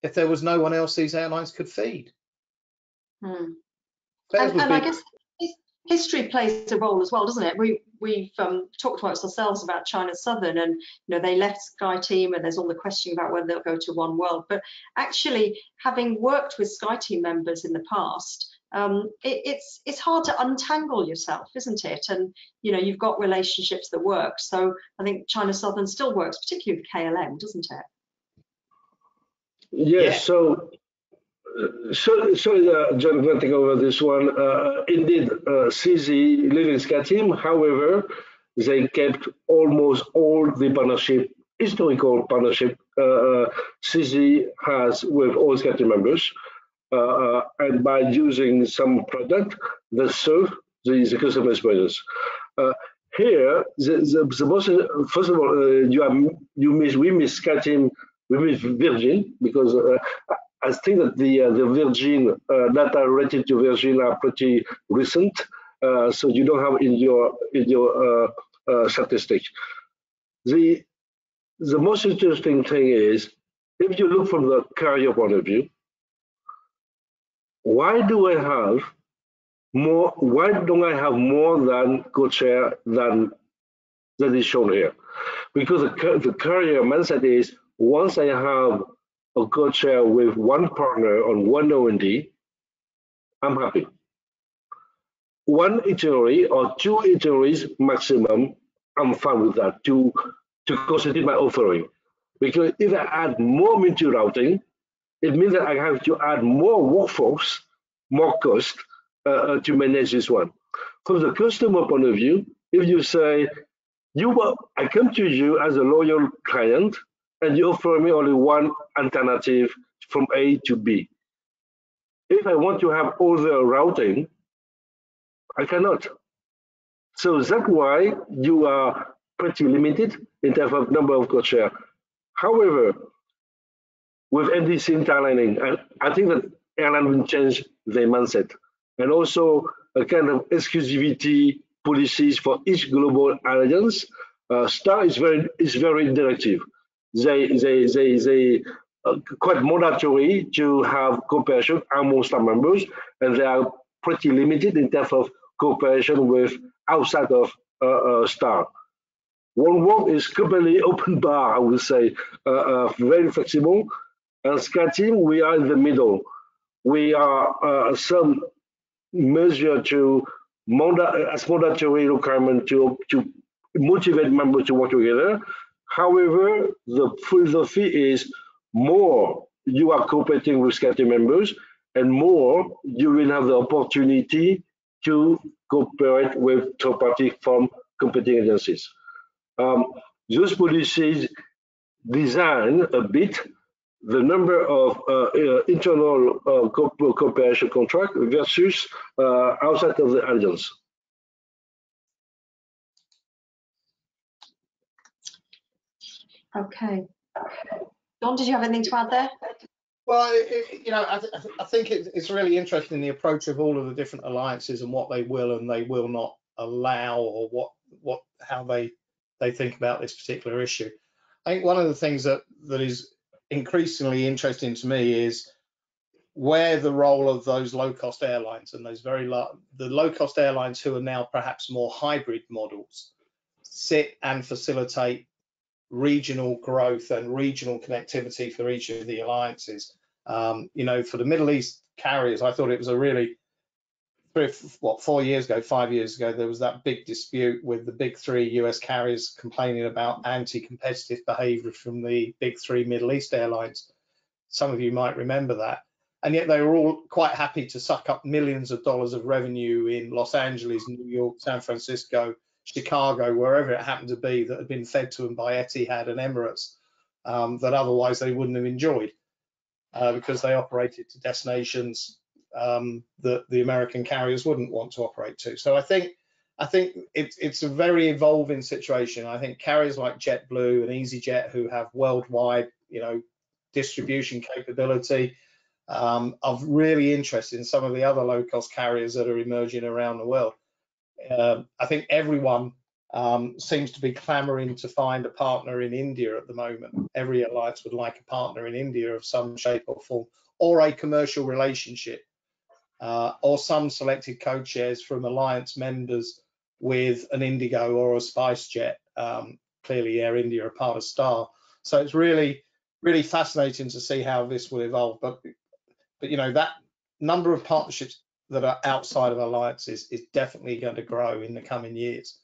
If there was no one else, these airlines could feed. Hmm. And, and I guess history plays a role as well, doesn't it? We we've um, talked about ourselves about China Southern, and you know they left SkyTeam, and there's all the question about whether they'll go to One World. But actually, having worked with SkyTeam members in the past, um, it, it's it's hard to untangle yourself, isn't it? And you know you've got relationships that work. So I think China Southern still works, particularly with KLM, doesn't it? Yes. Yeah. So so, sorry, uh, John, going over this one. Uh, indeed, uh, CZ Living SkyTeam, however, they kept almost all the partnership, historical partnership uh, uh CZ has with all SkyTeam members. Uh, uh, and by using some product that serve the, the customer experience. here, the, the, the most, first of all, you, are, you miss, we miss SkyTeam, we miss Virgin because I think that the uh, the Virgin uh, data related to Virgin are pretty recent, uh, so you don't have in your in your uh, uh, statistic. The the most interesting thing is if you look from the carrier point of view, why do I have more? Why don't I have more than co-chair than that is shown here? Because the, the carrier mindset is once I have a code share with one partner on one OND, I'm happy. One itinerary or two itineraries maximum, I'm fine with that to, to constitute my offering. Because if I add more multi-routing, it means that I have to add more workforce, more cost uh, uh, to manage this one. From the customer point of view, if you say, you I come to you as a loyal client, and you offer me only one alternative from A to B. If I want to have all the routing, I cannot. So that's why you are pretty limited in terms of number of share. However, with NDC interlining. And I think that airline will change their mindset. And also a kind of exclusivity policies for each global alliance. Uh, STAR is very is very directive. They they they they uh, quite mandatory to have cooperation among STAR members, and they are pretty limited in terms of cooperation with outside of uh, uh STAR. One World is completely open bar, I would say, uh, uh, very flexible. And team, we are in the middle. We are some measure to as mandatory requirement to, to motivate members to work together. However, the philosophy is more you are cooperating with SkyTeam members and more you will have the opportunity to cooperate with third party from competing agencies. Um, those policies design a bit the number of uh, uh, internal uh, co cooperation contract versus uh, outside of the alliance. Okay. Don, did you have anything to add there? Well, it, you know, I, th I think it's really interesting the approach of all of the different alliances and what they will and they will not allow, or what what how they they think about this particular issue. I think one of the things that that is increasingly interesting to me is where the role of those low cost airlines and those very low the low cost airlines who are now perhaps more hybrid models sit and facilitate regional growth and regional connectivity for each of the alliances um, you know, for the Middle East carriers, I thought it was a really three, what four years ago, five years ago, there was that big dispute with the big three US carriers complaining about anti-competitive behavior from the big three Middle East airlines. Some of you might remember that. And yet they were all quite happy to suck up millions of dollars of revenue in Los Angeles, New York, San Francisco, Chicago, wherever it happened to be that had been fed to them by Etihad and Emirates um, that otherwise they wouldn't have enjoyed uh, because they operated to destinations um, that the American carriers wouldn't want to operate to. So I think I think it's it's a very evolving situation. I think carriers like JetBlue and EasyJet, who have worldwide, you know, distribution capability, um, are really interested in some of the other low-cost carriers that are emerging around the world. Uh, I think everyone um, seems to be clamoring to find a partner in India at the moment. Every alliance would like a partner in India of some shape or form, or a commercial relationship, uh, or some selected co-chairs from alliance members with an Indigo or a SpiceJet. Um, clearly, Air India are part of Star, so it's really, really fascinating to see how this will evolve. But, but you know, that number of partnerships that are outside of alliances is definitely going to grow in the coming years.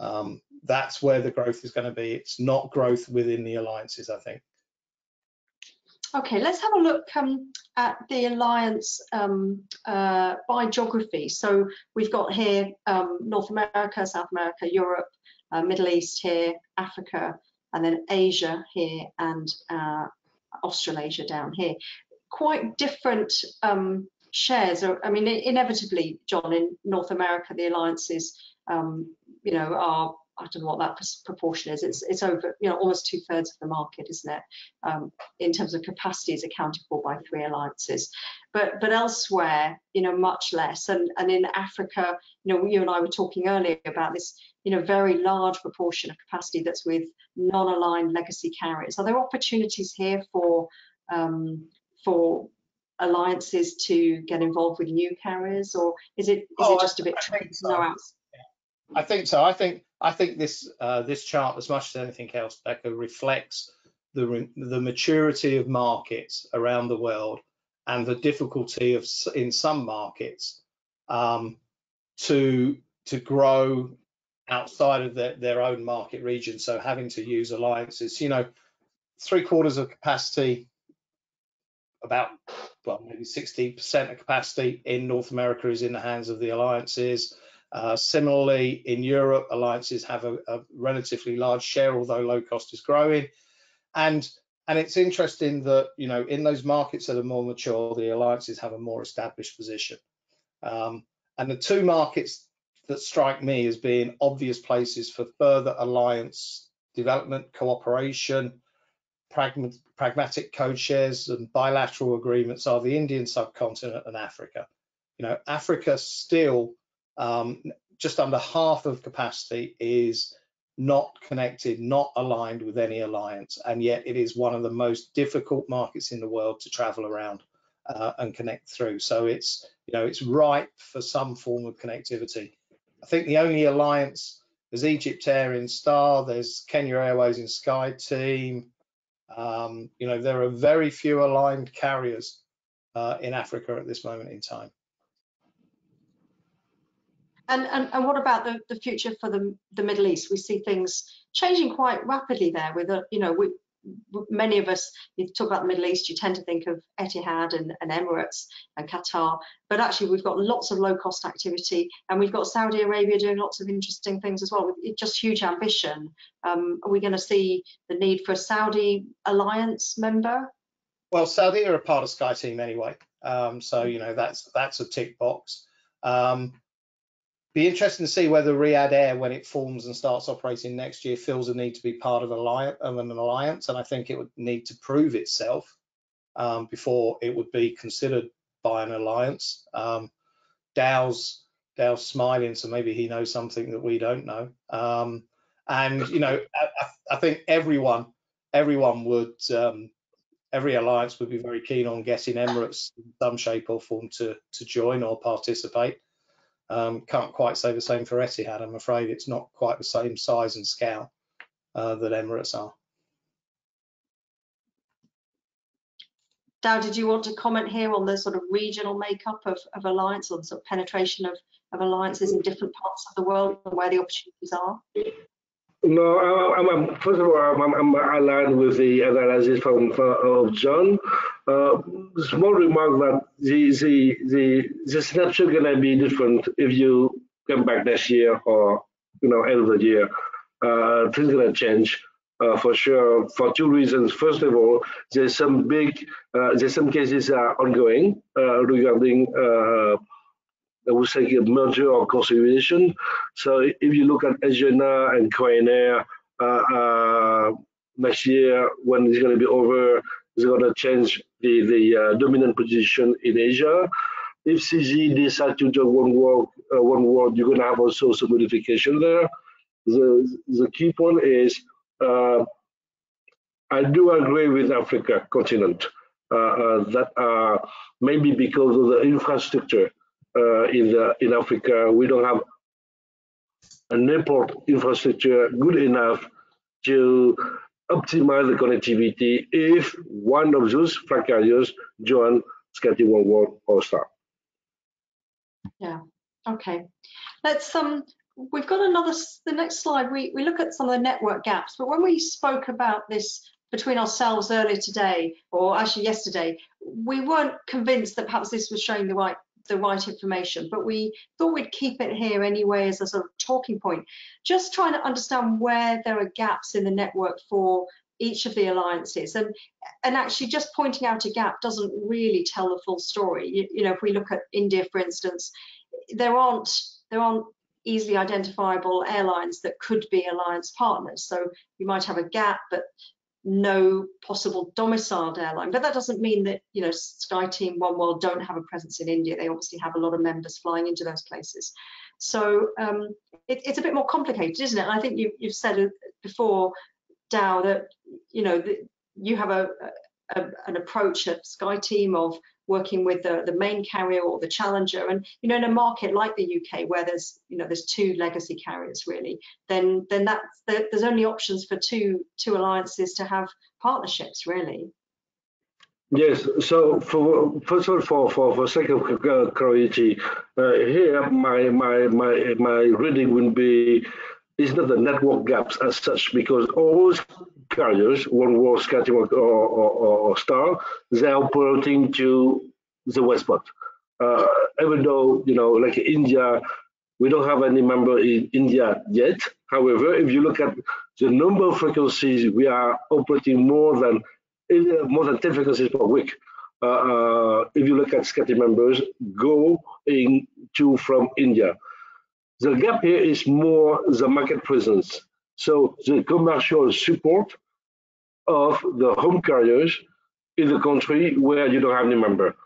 Um, that's where the growth is going to be. It's not growth within the alliances, I think. Okay, let's have a look um, at the alliance um, uh, by geography. So we've got here um, North America, South America, Europe, uh, Middle East here, Africa, and then Asia here, and uh, Australasia down here. Quite different um, shares. I mean, inevitably, John, in North America, the alliances um, you know, are I don't know what that proportion is. It's it's over, you know, almost two thirds of the market, isn't it? Um, in terms of capacity, is accounted for by three alliances, but but elsewhere, you know, much less. And and in Africa, you know, you and I were talking earlier about this, you know, very large proportion of capacity that's with non-aligned legacy carriers. Are there opportunities here for um, for alliances to get involved with new carriers, or is it is oh, it just a bit tricky know out? I think so. I think I think this uh, this chart, as much as anything else, Becca, reflects the the maturity of markets around the world and the difficulty of in some markets um, to to grow outside of their, their own market region. So having to use alliances, you know, three quarters of capacity, about well maybe 60% of capacity in North America is in the hands of the alliances. Uh, similarly, in Europe, alliances have a, a, relatively large share, although low cost is growing. And and it's interesting that you know in those markets that are more mature, the alliances have a more established position. Um, and the two markets that strike me as being obvious places for further alliance development, cooperation, pragmatic code shares and bilateral agreements are the Indian subcontinent and Africa. You know, Africa still um, just under half of capacity is not connected, not aligned with any alliance, and yet it is one of the most difficult markets in the world to travel around uh, and connect through. So it's you know it's ripe for some form of connectivity. I think the only alliance there's Egypt Air in Star, there's Kenya Airways in SkyTeam. Um, you know there are very few aligned carriers uh, in Africa at this moment in time. And, and, and what about the, the future for the, the Middle East? We see things changing quite rapidly there with, a, you know, we, many of us, you talk about the Middle East, you tend to think of Etihad and, and, Emirates and Qatar, but actually we've got lots of low cost activity and we've got Saudi Arabia doing lots of interesting things as well. It's just huge ambition. Um, are we going to see the need for a Saudi alliance member? Well, Saudi are a part of Sky Team anyway, um, so you know that's that's a tick box. Um, be interesting to see whether Riyadh Air, when it forms and starts operating next year, feels a need to be part of, an alliance, and I think it would need to prove itself um, before it would be considered by an alliance. Um, Dao's Dao's smiling, so maybe he knows something that we don't know. Um, and you know, I, I, think everyone everyone would um, every alliance would be very keen on getting Emirates in some shape or form to to join or participate. Um, can't quite say the same for Etihad. I'm afraid it's not quite the same size and scale uh, that Emirates are. Dao, did you want to comment here on the sort of regional makeup of, of alliance or the sort of penetration of, of alliances in different parts of the world and where the opportunities are? No, I'm, I'm, first of all, I'm, I'm, aligned with the analysis from, of John. Uh, small remark that the the the, the snapshot gonna be different if you come back next year or you know end of the year. Uh, things gonna change uh, for sure for two reasons. First of all, there's some big uh, there's some cases are ongoing uh, regarding uh, I would say a merger or consolidation. So if you look at Asiana and Korean Air uh, uh, next year, when it's going to be over, it's going to change the, the uh, dominant position in Asia. If CZ decides to join one world, uh, one world, you're going to have also some modification there. The, the key point is uh, I do agree with Africa continent uh, that maybe because of the infrastructure uh, in the in Africa, we don't have an airport infrastructure good enough to optimize the connectivity if one of those flight carriers join SkyTeam One World or Star. Yeah. Okay. Let's um. We've got another. The next slide. We we look at some of the network gaps, but when we spoke about this between ourselves earlier today, or actually yesterday, we weren't convinced that perhaps this was showing the right the right information, but we thought we'd keep it here anyway as a sort of talking point, just trying to understand where there are gaps in the network for each of the alliances. And and actually just pointing out a gap doesn't really tell the full story. You, you know if we look at india for instance there aren't there aren't easily identifiable airlines that could be alliance partners. So you might have a gap but no possible domiciled airline. But that doesn't mean that, you know, SkyTeam, One World don't have a presence in India. They obviously have a lot of members flying into those places. So um, it, it's a bit more complicated, isn't it? And I think you, have said before, Dao, that, you know, that you have a, a, an approach at SkyTeam of working with the, the main carrier or the challenger. And you know, in a market like the UK where there's you know there's two legacy carriers really, then then that's there's only options for two two alliances to have partnerships really. Yes, so for first of all, for for for sake of clarity, uh, here my my my my reading would be it's not the network gaps as such because all carriers, one world SkyTeam or, or, or, Star, they're operating to the westport. Uh, even though, you know, like India, we don't have any member in India yet. However, if you look at the number of frequencies, we are operating more than more than 10 frequencies per week. Uh, uh, if you look at SkyTeam members going to from India. The gap here is more the market presence. So the commercial support of the home carriers in the country where you don't have any member.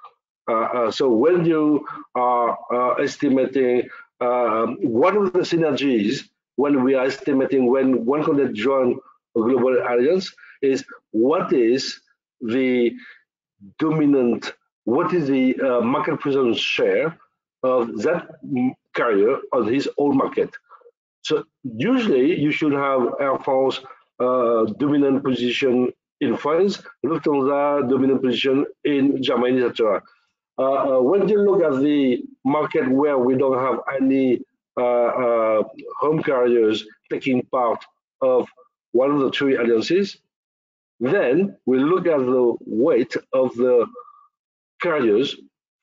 Uh, uh, so when you are uh, estimating um, one of the synergies when we are estimating when one country join a global alliance is what is the dominant, what is the uh, market presence share of that carrier on his own market. So usually you should have Air France uh, dominant position in France, Lufthansa dominant position in Germany, etc. Uh, uh, when you look at the market where we don't have any uh, uh, home carriers taking part of one of the three alliances, then we look at the weight of the carriers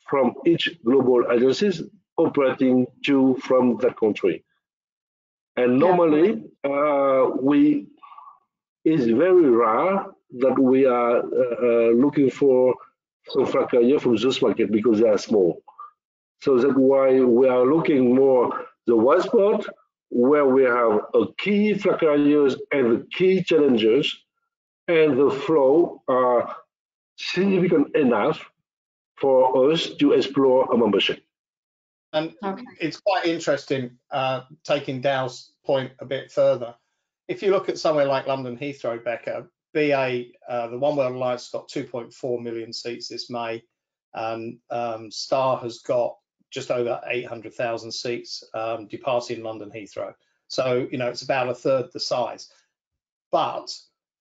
from each global alliances operating to from that country. And normally, uh, we it's very rare that we are uh, uh, looking for carrier from those market because they are small. So that's why we are looking more the white spot where we have a key flag carriers and the key challengers and the flow are significant enough for us to explore a membership. And okay. it's quite interesting uh, taking Dao's point a bit further. If you look at somewhere like London Heathrow, Becca, BA, uh, the One World Alliance has got 2.4 million seats this May. and um, Star has got just over 800,000 seats um, departing London Heathrow. So, you know, it's about a third the size. But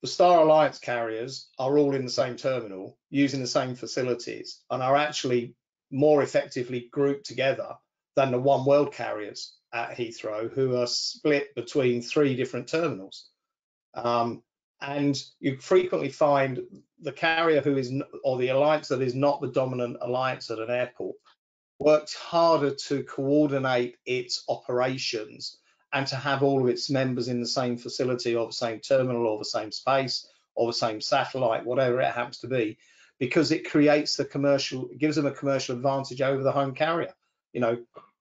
the Star Alliance carriers are all in the same terminal, using the same facilities, and are actually more effectively grouped together than the One World carriers at Heathrow, who are split between three different terminals. Um, and you frequently find the carrier who is, or the alliance that is not the dominant alliance at an airport, works harder to coordinate its operations and to have all of its members in the same facility or the same terminal or the same space or the same satellite, whatever it happens to be, because it creates the commercial, gives them a commercial advantage over the home carrier. You know,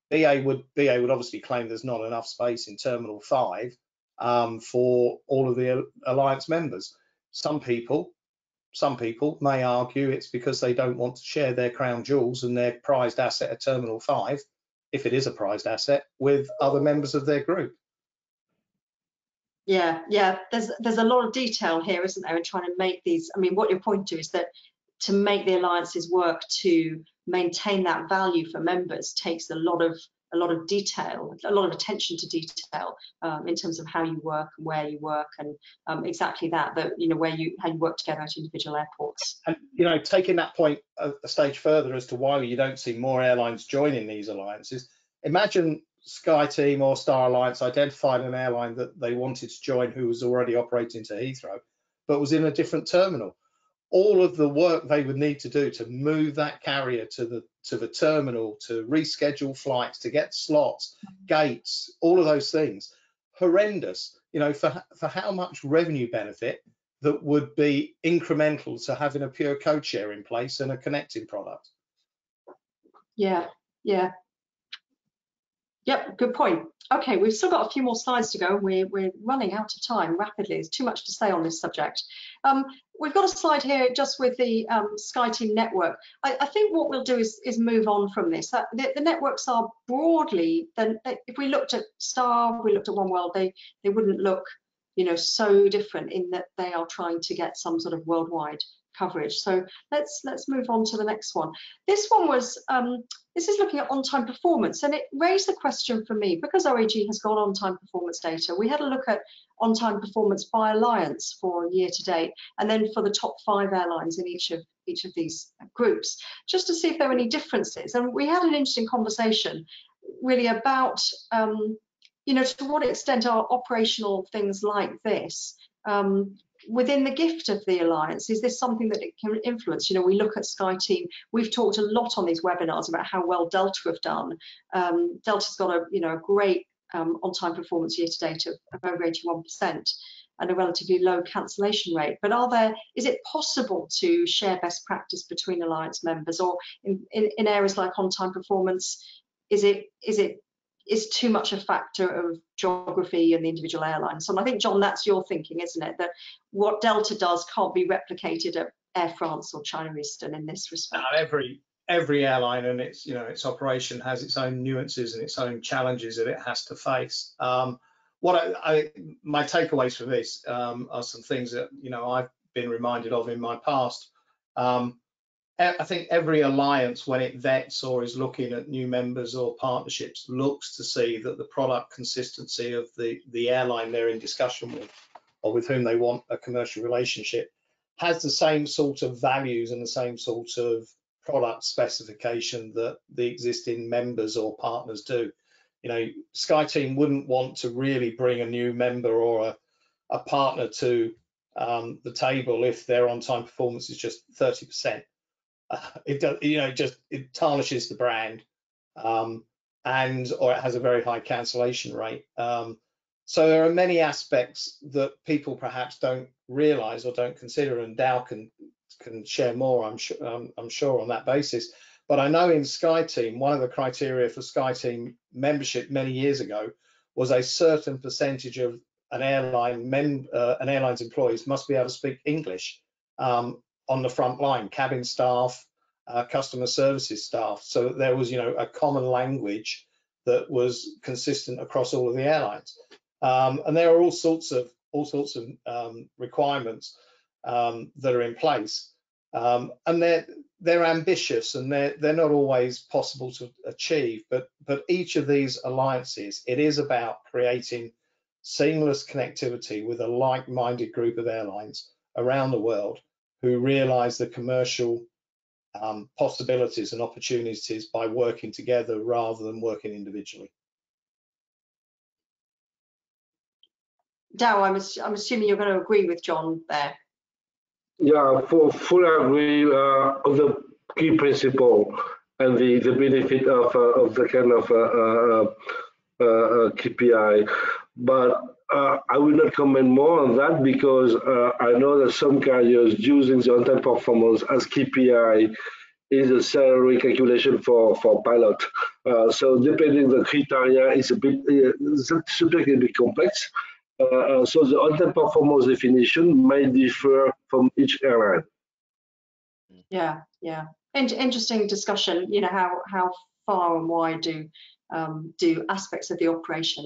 BA would BA would obviously claim there's not enough space in Terminal 5 um, for all of the alliance members. Some people, some people may argue it's because they don't want to share their crown jewels and their prized asset at Terminal 5, if it is a prized asset, with other members of their group. Yeah, yeah. There's there's a lot of detail here, isn't there, in trying to make these. I mean, what you're pointing to is that to make the alliances work to maintain that value for members takes a lot of a lot of detail, a lot of attention to detail um, in terms of how you work and where you work and um, exactly that, that, you know, where you, how you work together at individual airports. And, you know, taking that point a, a stage further as to why you don't see more airlines joining these alliances, imagine SkyTeam or Star Alliance identified an airline that they wanted to join who was already operating to Heathrow, but was in a different terminal all of the work they would need to do to move that carrier to the to the terminal, to reschedule flights, to get slots, mm-hmm. gates, all of those things, horrendous. You know, for for how much revenue benefit that would be incremental to having a pure code share in place and a connecting product. Yeah, yeah. Yep, good point. Okay, we've still got a few more slides to go. We're, we're running out of time rapidly. There's too much to say on this subject. Um, we've got a slide here just with the um, SkyTeam network. I, I, think what we'll do is, is move on from this. The, the, networks are broadly, then if we looked at Star, we looked at One World, they, they wouldn't look you know, so different in that they are trying to get some sort of worldwide coverage. So let's let's move on to the next one. This one was um, this is looking at on-time performance, and it raised the question for me because OAG has got on-time performance data. We had a look at on-time performance by alliance for year to date, and then for the top five airlines in each of each of these groups, just to see if there were any differences. And we had an interesting conversation really about um, you know to what extent are operational things like this um, within the gift of the alliance is this something that it can influence? You know we look at SkyTeam we've talked a lot on these webinars about how well delta have done. Um, delta's got a you know a great um, on-time performance year to date of, of over 81 percent and a relatively low cancellation rate. But are there is it possible to share best practice between alliance members or in, in, in areas like on-time performance? Is it is it is too much a factor of geography and the individual airlines. So I think, John, that's your thinking, isn't it? That what Delta does can't be replicated at Air France or China Eastern in this respect. Now, every every airline and its you know its operation has its own nuances and its own challenges that it has to face. Um, what I, I, my takeaways from this um, are some things that you know I've been reminded of in my past. Um, I think every alliance, when it vets or is looking at new members or partnerships, looks to see that the product consistency of the, the airline they're in discussion with or with whom they want a commercial relationship has the same sort of values and the same sort of product specification that the existing members or partners do. You know, SkyTeam wouldn't want to really bring a new member or a, a partner to um, the table if their on-time performance is just 30%. It does, you know, just it tarnishes the brand, um, and or it has a very high cancellation rate. Um, so there are many aspects that people perhaps don't realise or don't consider, and Dao can can share more. I'm sure um, I'm sure on that basis. But I know in SkyTeam, one of the criteria for SkyTeam membership many years ago was a certain percentage of an airline mem uh, an airline's employees must be able to speak English um, on the front line, cabin staff, uh, customer services staff, so there was you know a common language that was consistent across all of the airlines. Um, and there are all sorts of all sorts of um, requirements um, that are in place, um, and they're they're ambitious and they're they're not always possible to achieve. But but each of these alliances, it is about creating seamless connectivity with a like-minded group of airlines around the world who realize the commercial um, possibilities and opportunities by working together rather than working individually. Dao, I'm, I'm assuming you're going to agree with John there. Yeah, for fully agree uh, of the key principle and the, the benefit of, uh, of the kind of uh, uh, uh KPI. But uh, I will not comment more on that because I know that some carriers using the on-time performance as KPI is a salary calculation for, for pilot. so depending the criteria is a bit, the subject is a bit complex. Uh, uh, so the on-time performance definition may differ from each airline. Yeah, yeah. In interesting discussion. You know how how far and wide do um, do aspects of the operation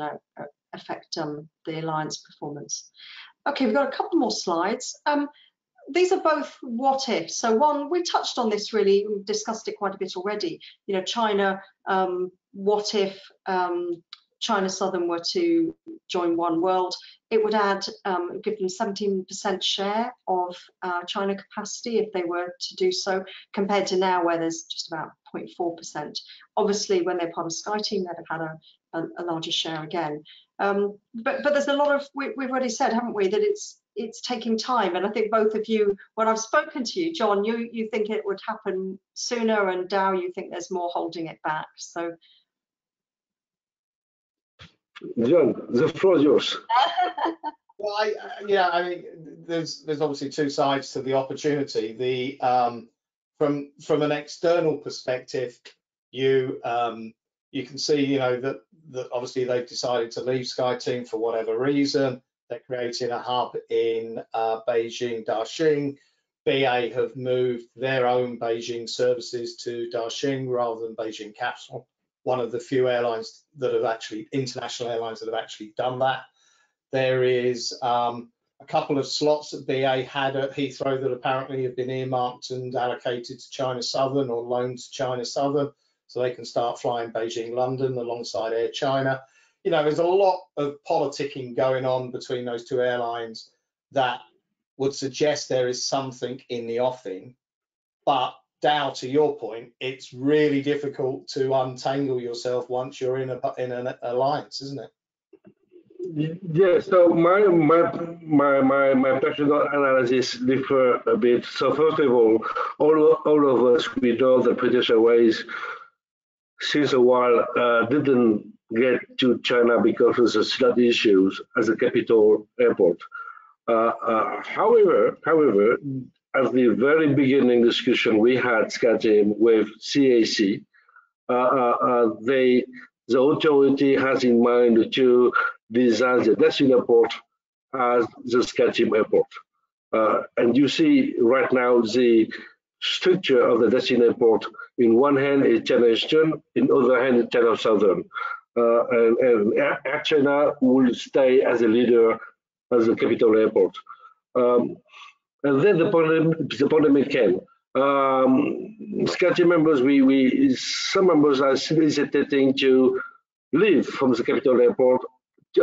affect um, the alliance performance? Okay, we've got a couple more slides. Um, these are both what if. So one, we touched on this really, we discussed it quite a bit already. You know, China, um, what if um, China Southern were to join One World, it would add, um, give them 17% share of uh, China capacity if they were to do so, compared to now where there's just about 0.4%. Obviously, when they're part of SkyTeam, they'd have had a, a, a larger share again. Um, but, but there's a lot of, we, we've already said, haven't we, that it's it's taking time and i think both of you when i've spoken to you john you you think it would happen sooner and dao you think there's more holding it back so John, the floor is yours. well, I, yeah, I mean, there's there's obviously two sides to the opportunity. The um, from from an external perspective, you um, you can see, you know, that that obviously they've decided to leave SkyTeam for whatever reason. They're creating a hub in uh, Beijing, Daxing. BA have moved their own Beijing services to Daxing rather than Beijing Capital one of the few airlines that have actually, international airlines that have actually done that. There is um, a couple of slots that BA had at Heathrow that apparently have been earmarked and allocated to China Southern or loaned to China Southern so they can start flying Beijing London alongside Air China. You know, there's a lot of politicking going on between those two airlines that would suggest there is something in the offing, but Dao, to your point, it's really difficult to untangle yourself once you're in a in an alliance, isn't it? Yeah. So my my my my my personal analysis differ a bit. So first of all, all all of us we know that British Airways since a while uh, didn't get to China because of the slot issues as a capital airport. Uh, uh, however, however, at the very beginning discussion we had SkyTeam with CAC, uh, uh, uh, they the authority has in mind to design the Daxing airport as the SkyTeam airport. Uh, and you see right now the structure of the Daxing airport. In one hand is China Eastern, in other hand is China Southern. Uh, and, and Air China will stay as a leader as a capital airport. Um, and then the problem, the came. Um, members, we, we some members are hesitating to leave from the capital airport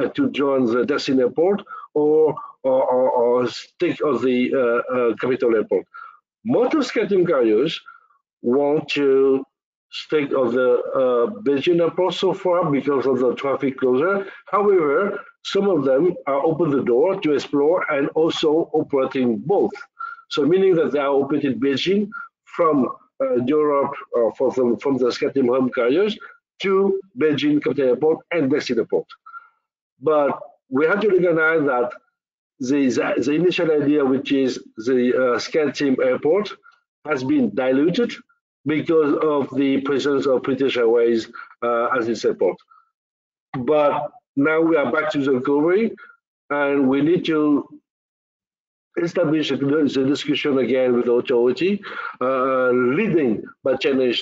uh, to join the Daxing airport or or, or, or stick on the uh, uh, capital airport. Most of SkyTeam carriers want to stick on the uh, Beijing airport so far because of the traffic closure. However, some of them are open the door to explore and also operating both. So meaning that they are operating Beijing from uh, Europe or uh, from, from the SkyTeam home carriers to Beijing Capital Airport and Daxing Airport. But we have to recognize that the, the, initial idea, which is the uh, Airport, has been diluted because of the presence of British Airways uh, as its airport. But now we are back to the recovery, and we need to establish the discussion again with the authority, uh, leading by China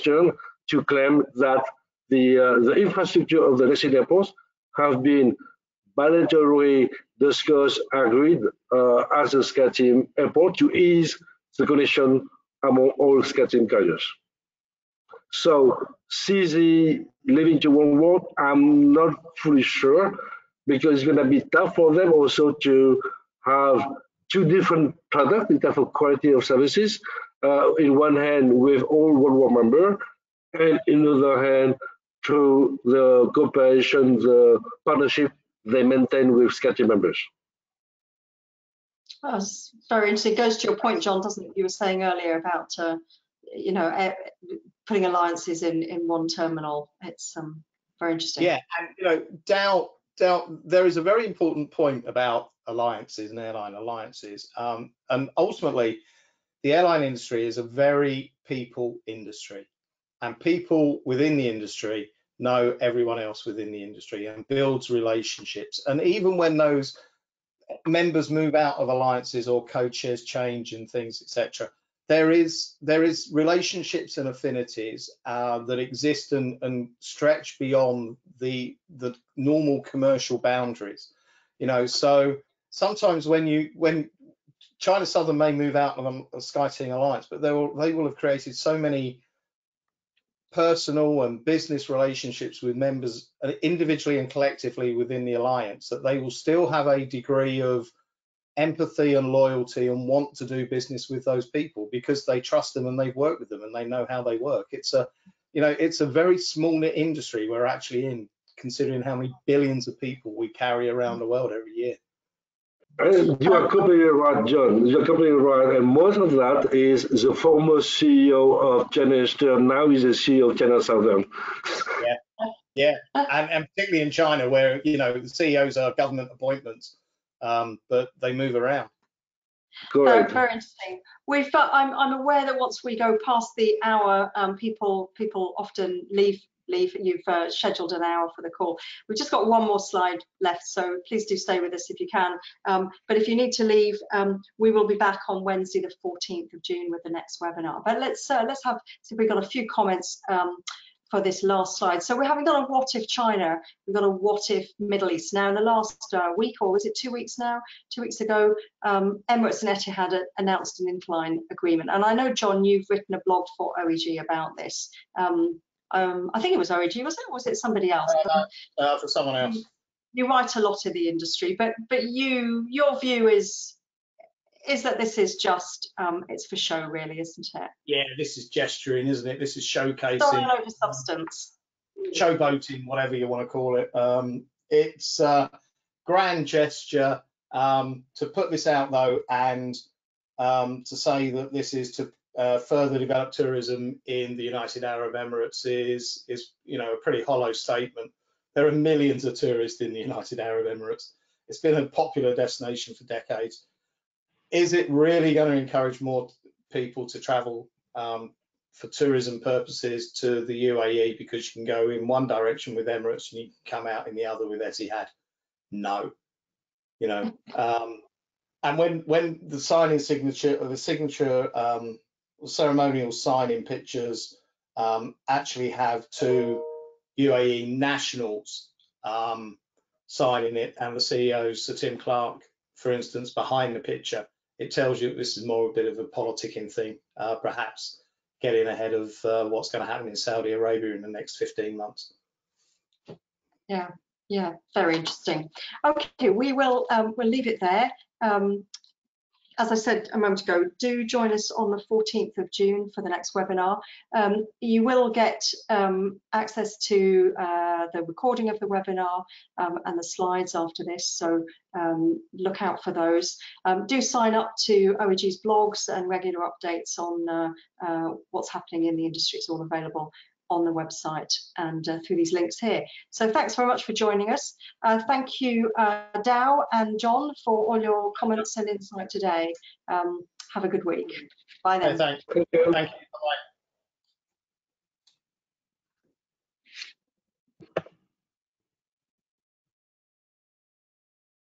to claim that the uh, the infrastructure of the resident airports have been bilaterally discussed, agreed uh, as a SkyTeam airport to ease the connection among all SkyTeam carriers. So CZ living to One World, I'm not fully sure because it's going to be tough for them also to have two different products in terms of quality of services. Uh, in one hand, with all One World member, and in the other hand, through the cooperation, the partnership they maintain with SkyTeam members. That's very interesting. It goes to your point, John, doesn't it? You were saying earlier about, uh, you know, putting alliances in in one terminal. It's um, very interesting. Yeah, and you know, Dao Dao there is a very important point about alliances and airline alliances, um, and ultimately, the airline industry is a very people industry, and people within the industry know everyone else within the industry and builds relationships. And even when those members move out of alliances or co-chairs change and things, etc., there is there is relationships and affinities uh, that exist and, and stretch beyond the the normal commercial boundaries. You know, so sometimes when you when China Southern may move out of a, a SkyTeam alliance, but they will they will have created so many personal and business relationships with members uh, individually and collectively within the alliance that they will still have a degree of empathy and loyalty and want to do business with those people because they trust them and they've worked with them and they know how they work it's a you know it's a very small knit industry we're actually in considering how many billions of people we carry around the world every year you are completely right, John. You're completely right. And most of that is the former CEO of China Eastern. Now he's the CEO of China Southern. Yeah, yeah, and, and particularly in China, where you know the CEOs are government appointments, um, but they move around. Correct. Uh, very interesting. We've, uh, I'm, I'm aware that once we go past the hour, um, people people often leave leave. You've uh, scheduled an hour for the call. We've just got one more slide left, so please do stay with us if you can. Um, but if you need to leave, um, we will be back on Wednesday, the 14th of June, with the next webinar. But let's uh, let's have see if we've got a few comments. Um, for this last slide. So we haven't got a what if China, we've got a what if Middle East. Now in the last uh, week, or was it two weeks now, two weeks ago, um, Emirates and Etihad announced an interline agreement. And I know, John, you've written a blog for OAG about this. Um, um, I think it was OAG, was it? Or was it somebody else? Uh, uh, for someone else. You, you, write a lot of the industry, but but you your view is is that this is just um, it's for show, really, isn't it? Yeah, this is gesturing, isn't it? This is showcasing. Not substance. Showboating, whatever you want to call it. Um, it's a grand gesture um, to put this out though, and um, to say that this is to uh, further develop tourism in the United Arab Emirates is, is, you know, a pretty hollow statement. There are millions of tourists in the United Arab Emirates. It's been a popular destination for decades. Is it really going to encourage more people to travel um, for tourism purposes to the UAE because you can go in one direction with Emirates and you can come out in the other with Etihad. No, you know. Um, and when when the signing signature or the signature um, ceremonial signing pictures um, actually have two UAE nationals um, signing it and the CEO, Sir Tim Clark, for instance, behind the picture, it tells you this is more a bit of a politicking thing, uh, perhaps getting ahead of uh, what's going to happen in Saudi Arabia in the next 15 months. Yeah, yeah, very interesting. Okay, we will um, we'll leave it there. Um, as I said a moment ago, do join us on the 14th of June for the next webinar. Um, you will get um, access to uh, the recording of the webinar um, and the slides after this, so um, look out for those. Um, do sign up to OAG's blogs and regular updates on uh, uh, what's happening in the industry. It's all available on the website and uh, through these links here. So thanks very much for joining us. Uh, thank you, uh, Dao and John, for all your comments and insight today. Um, have a good week. Bye then. Okay, thank, Thank you. thank you. Bye.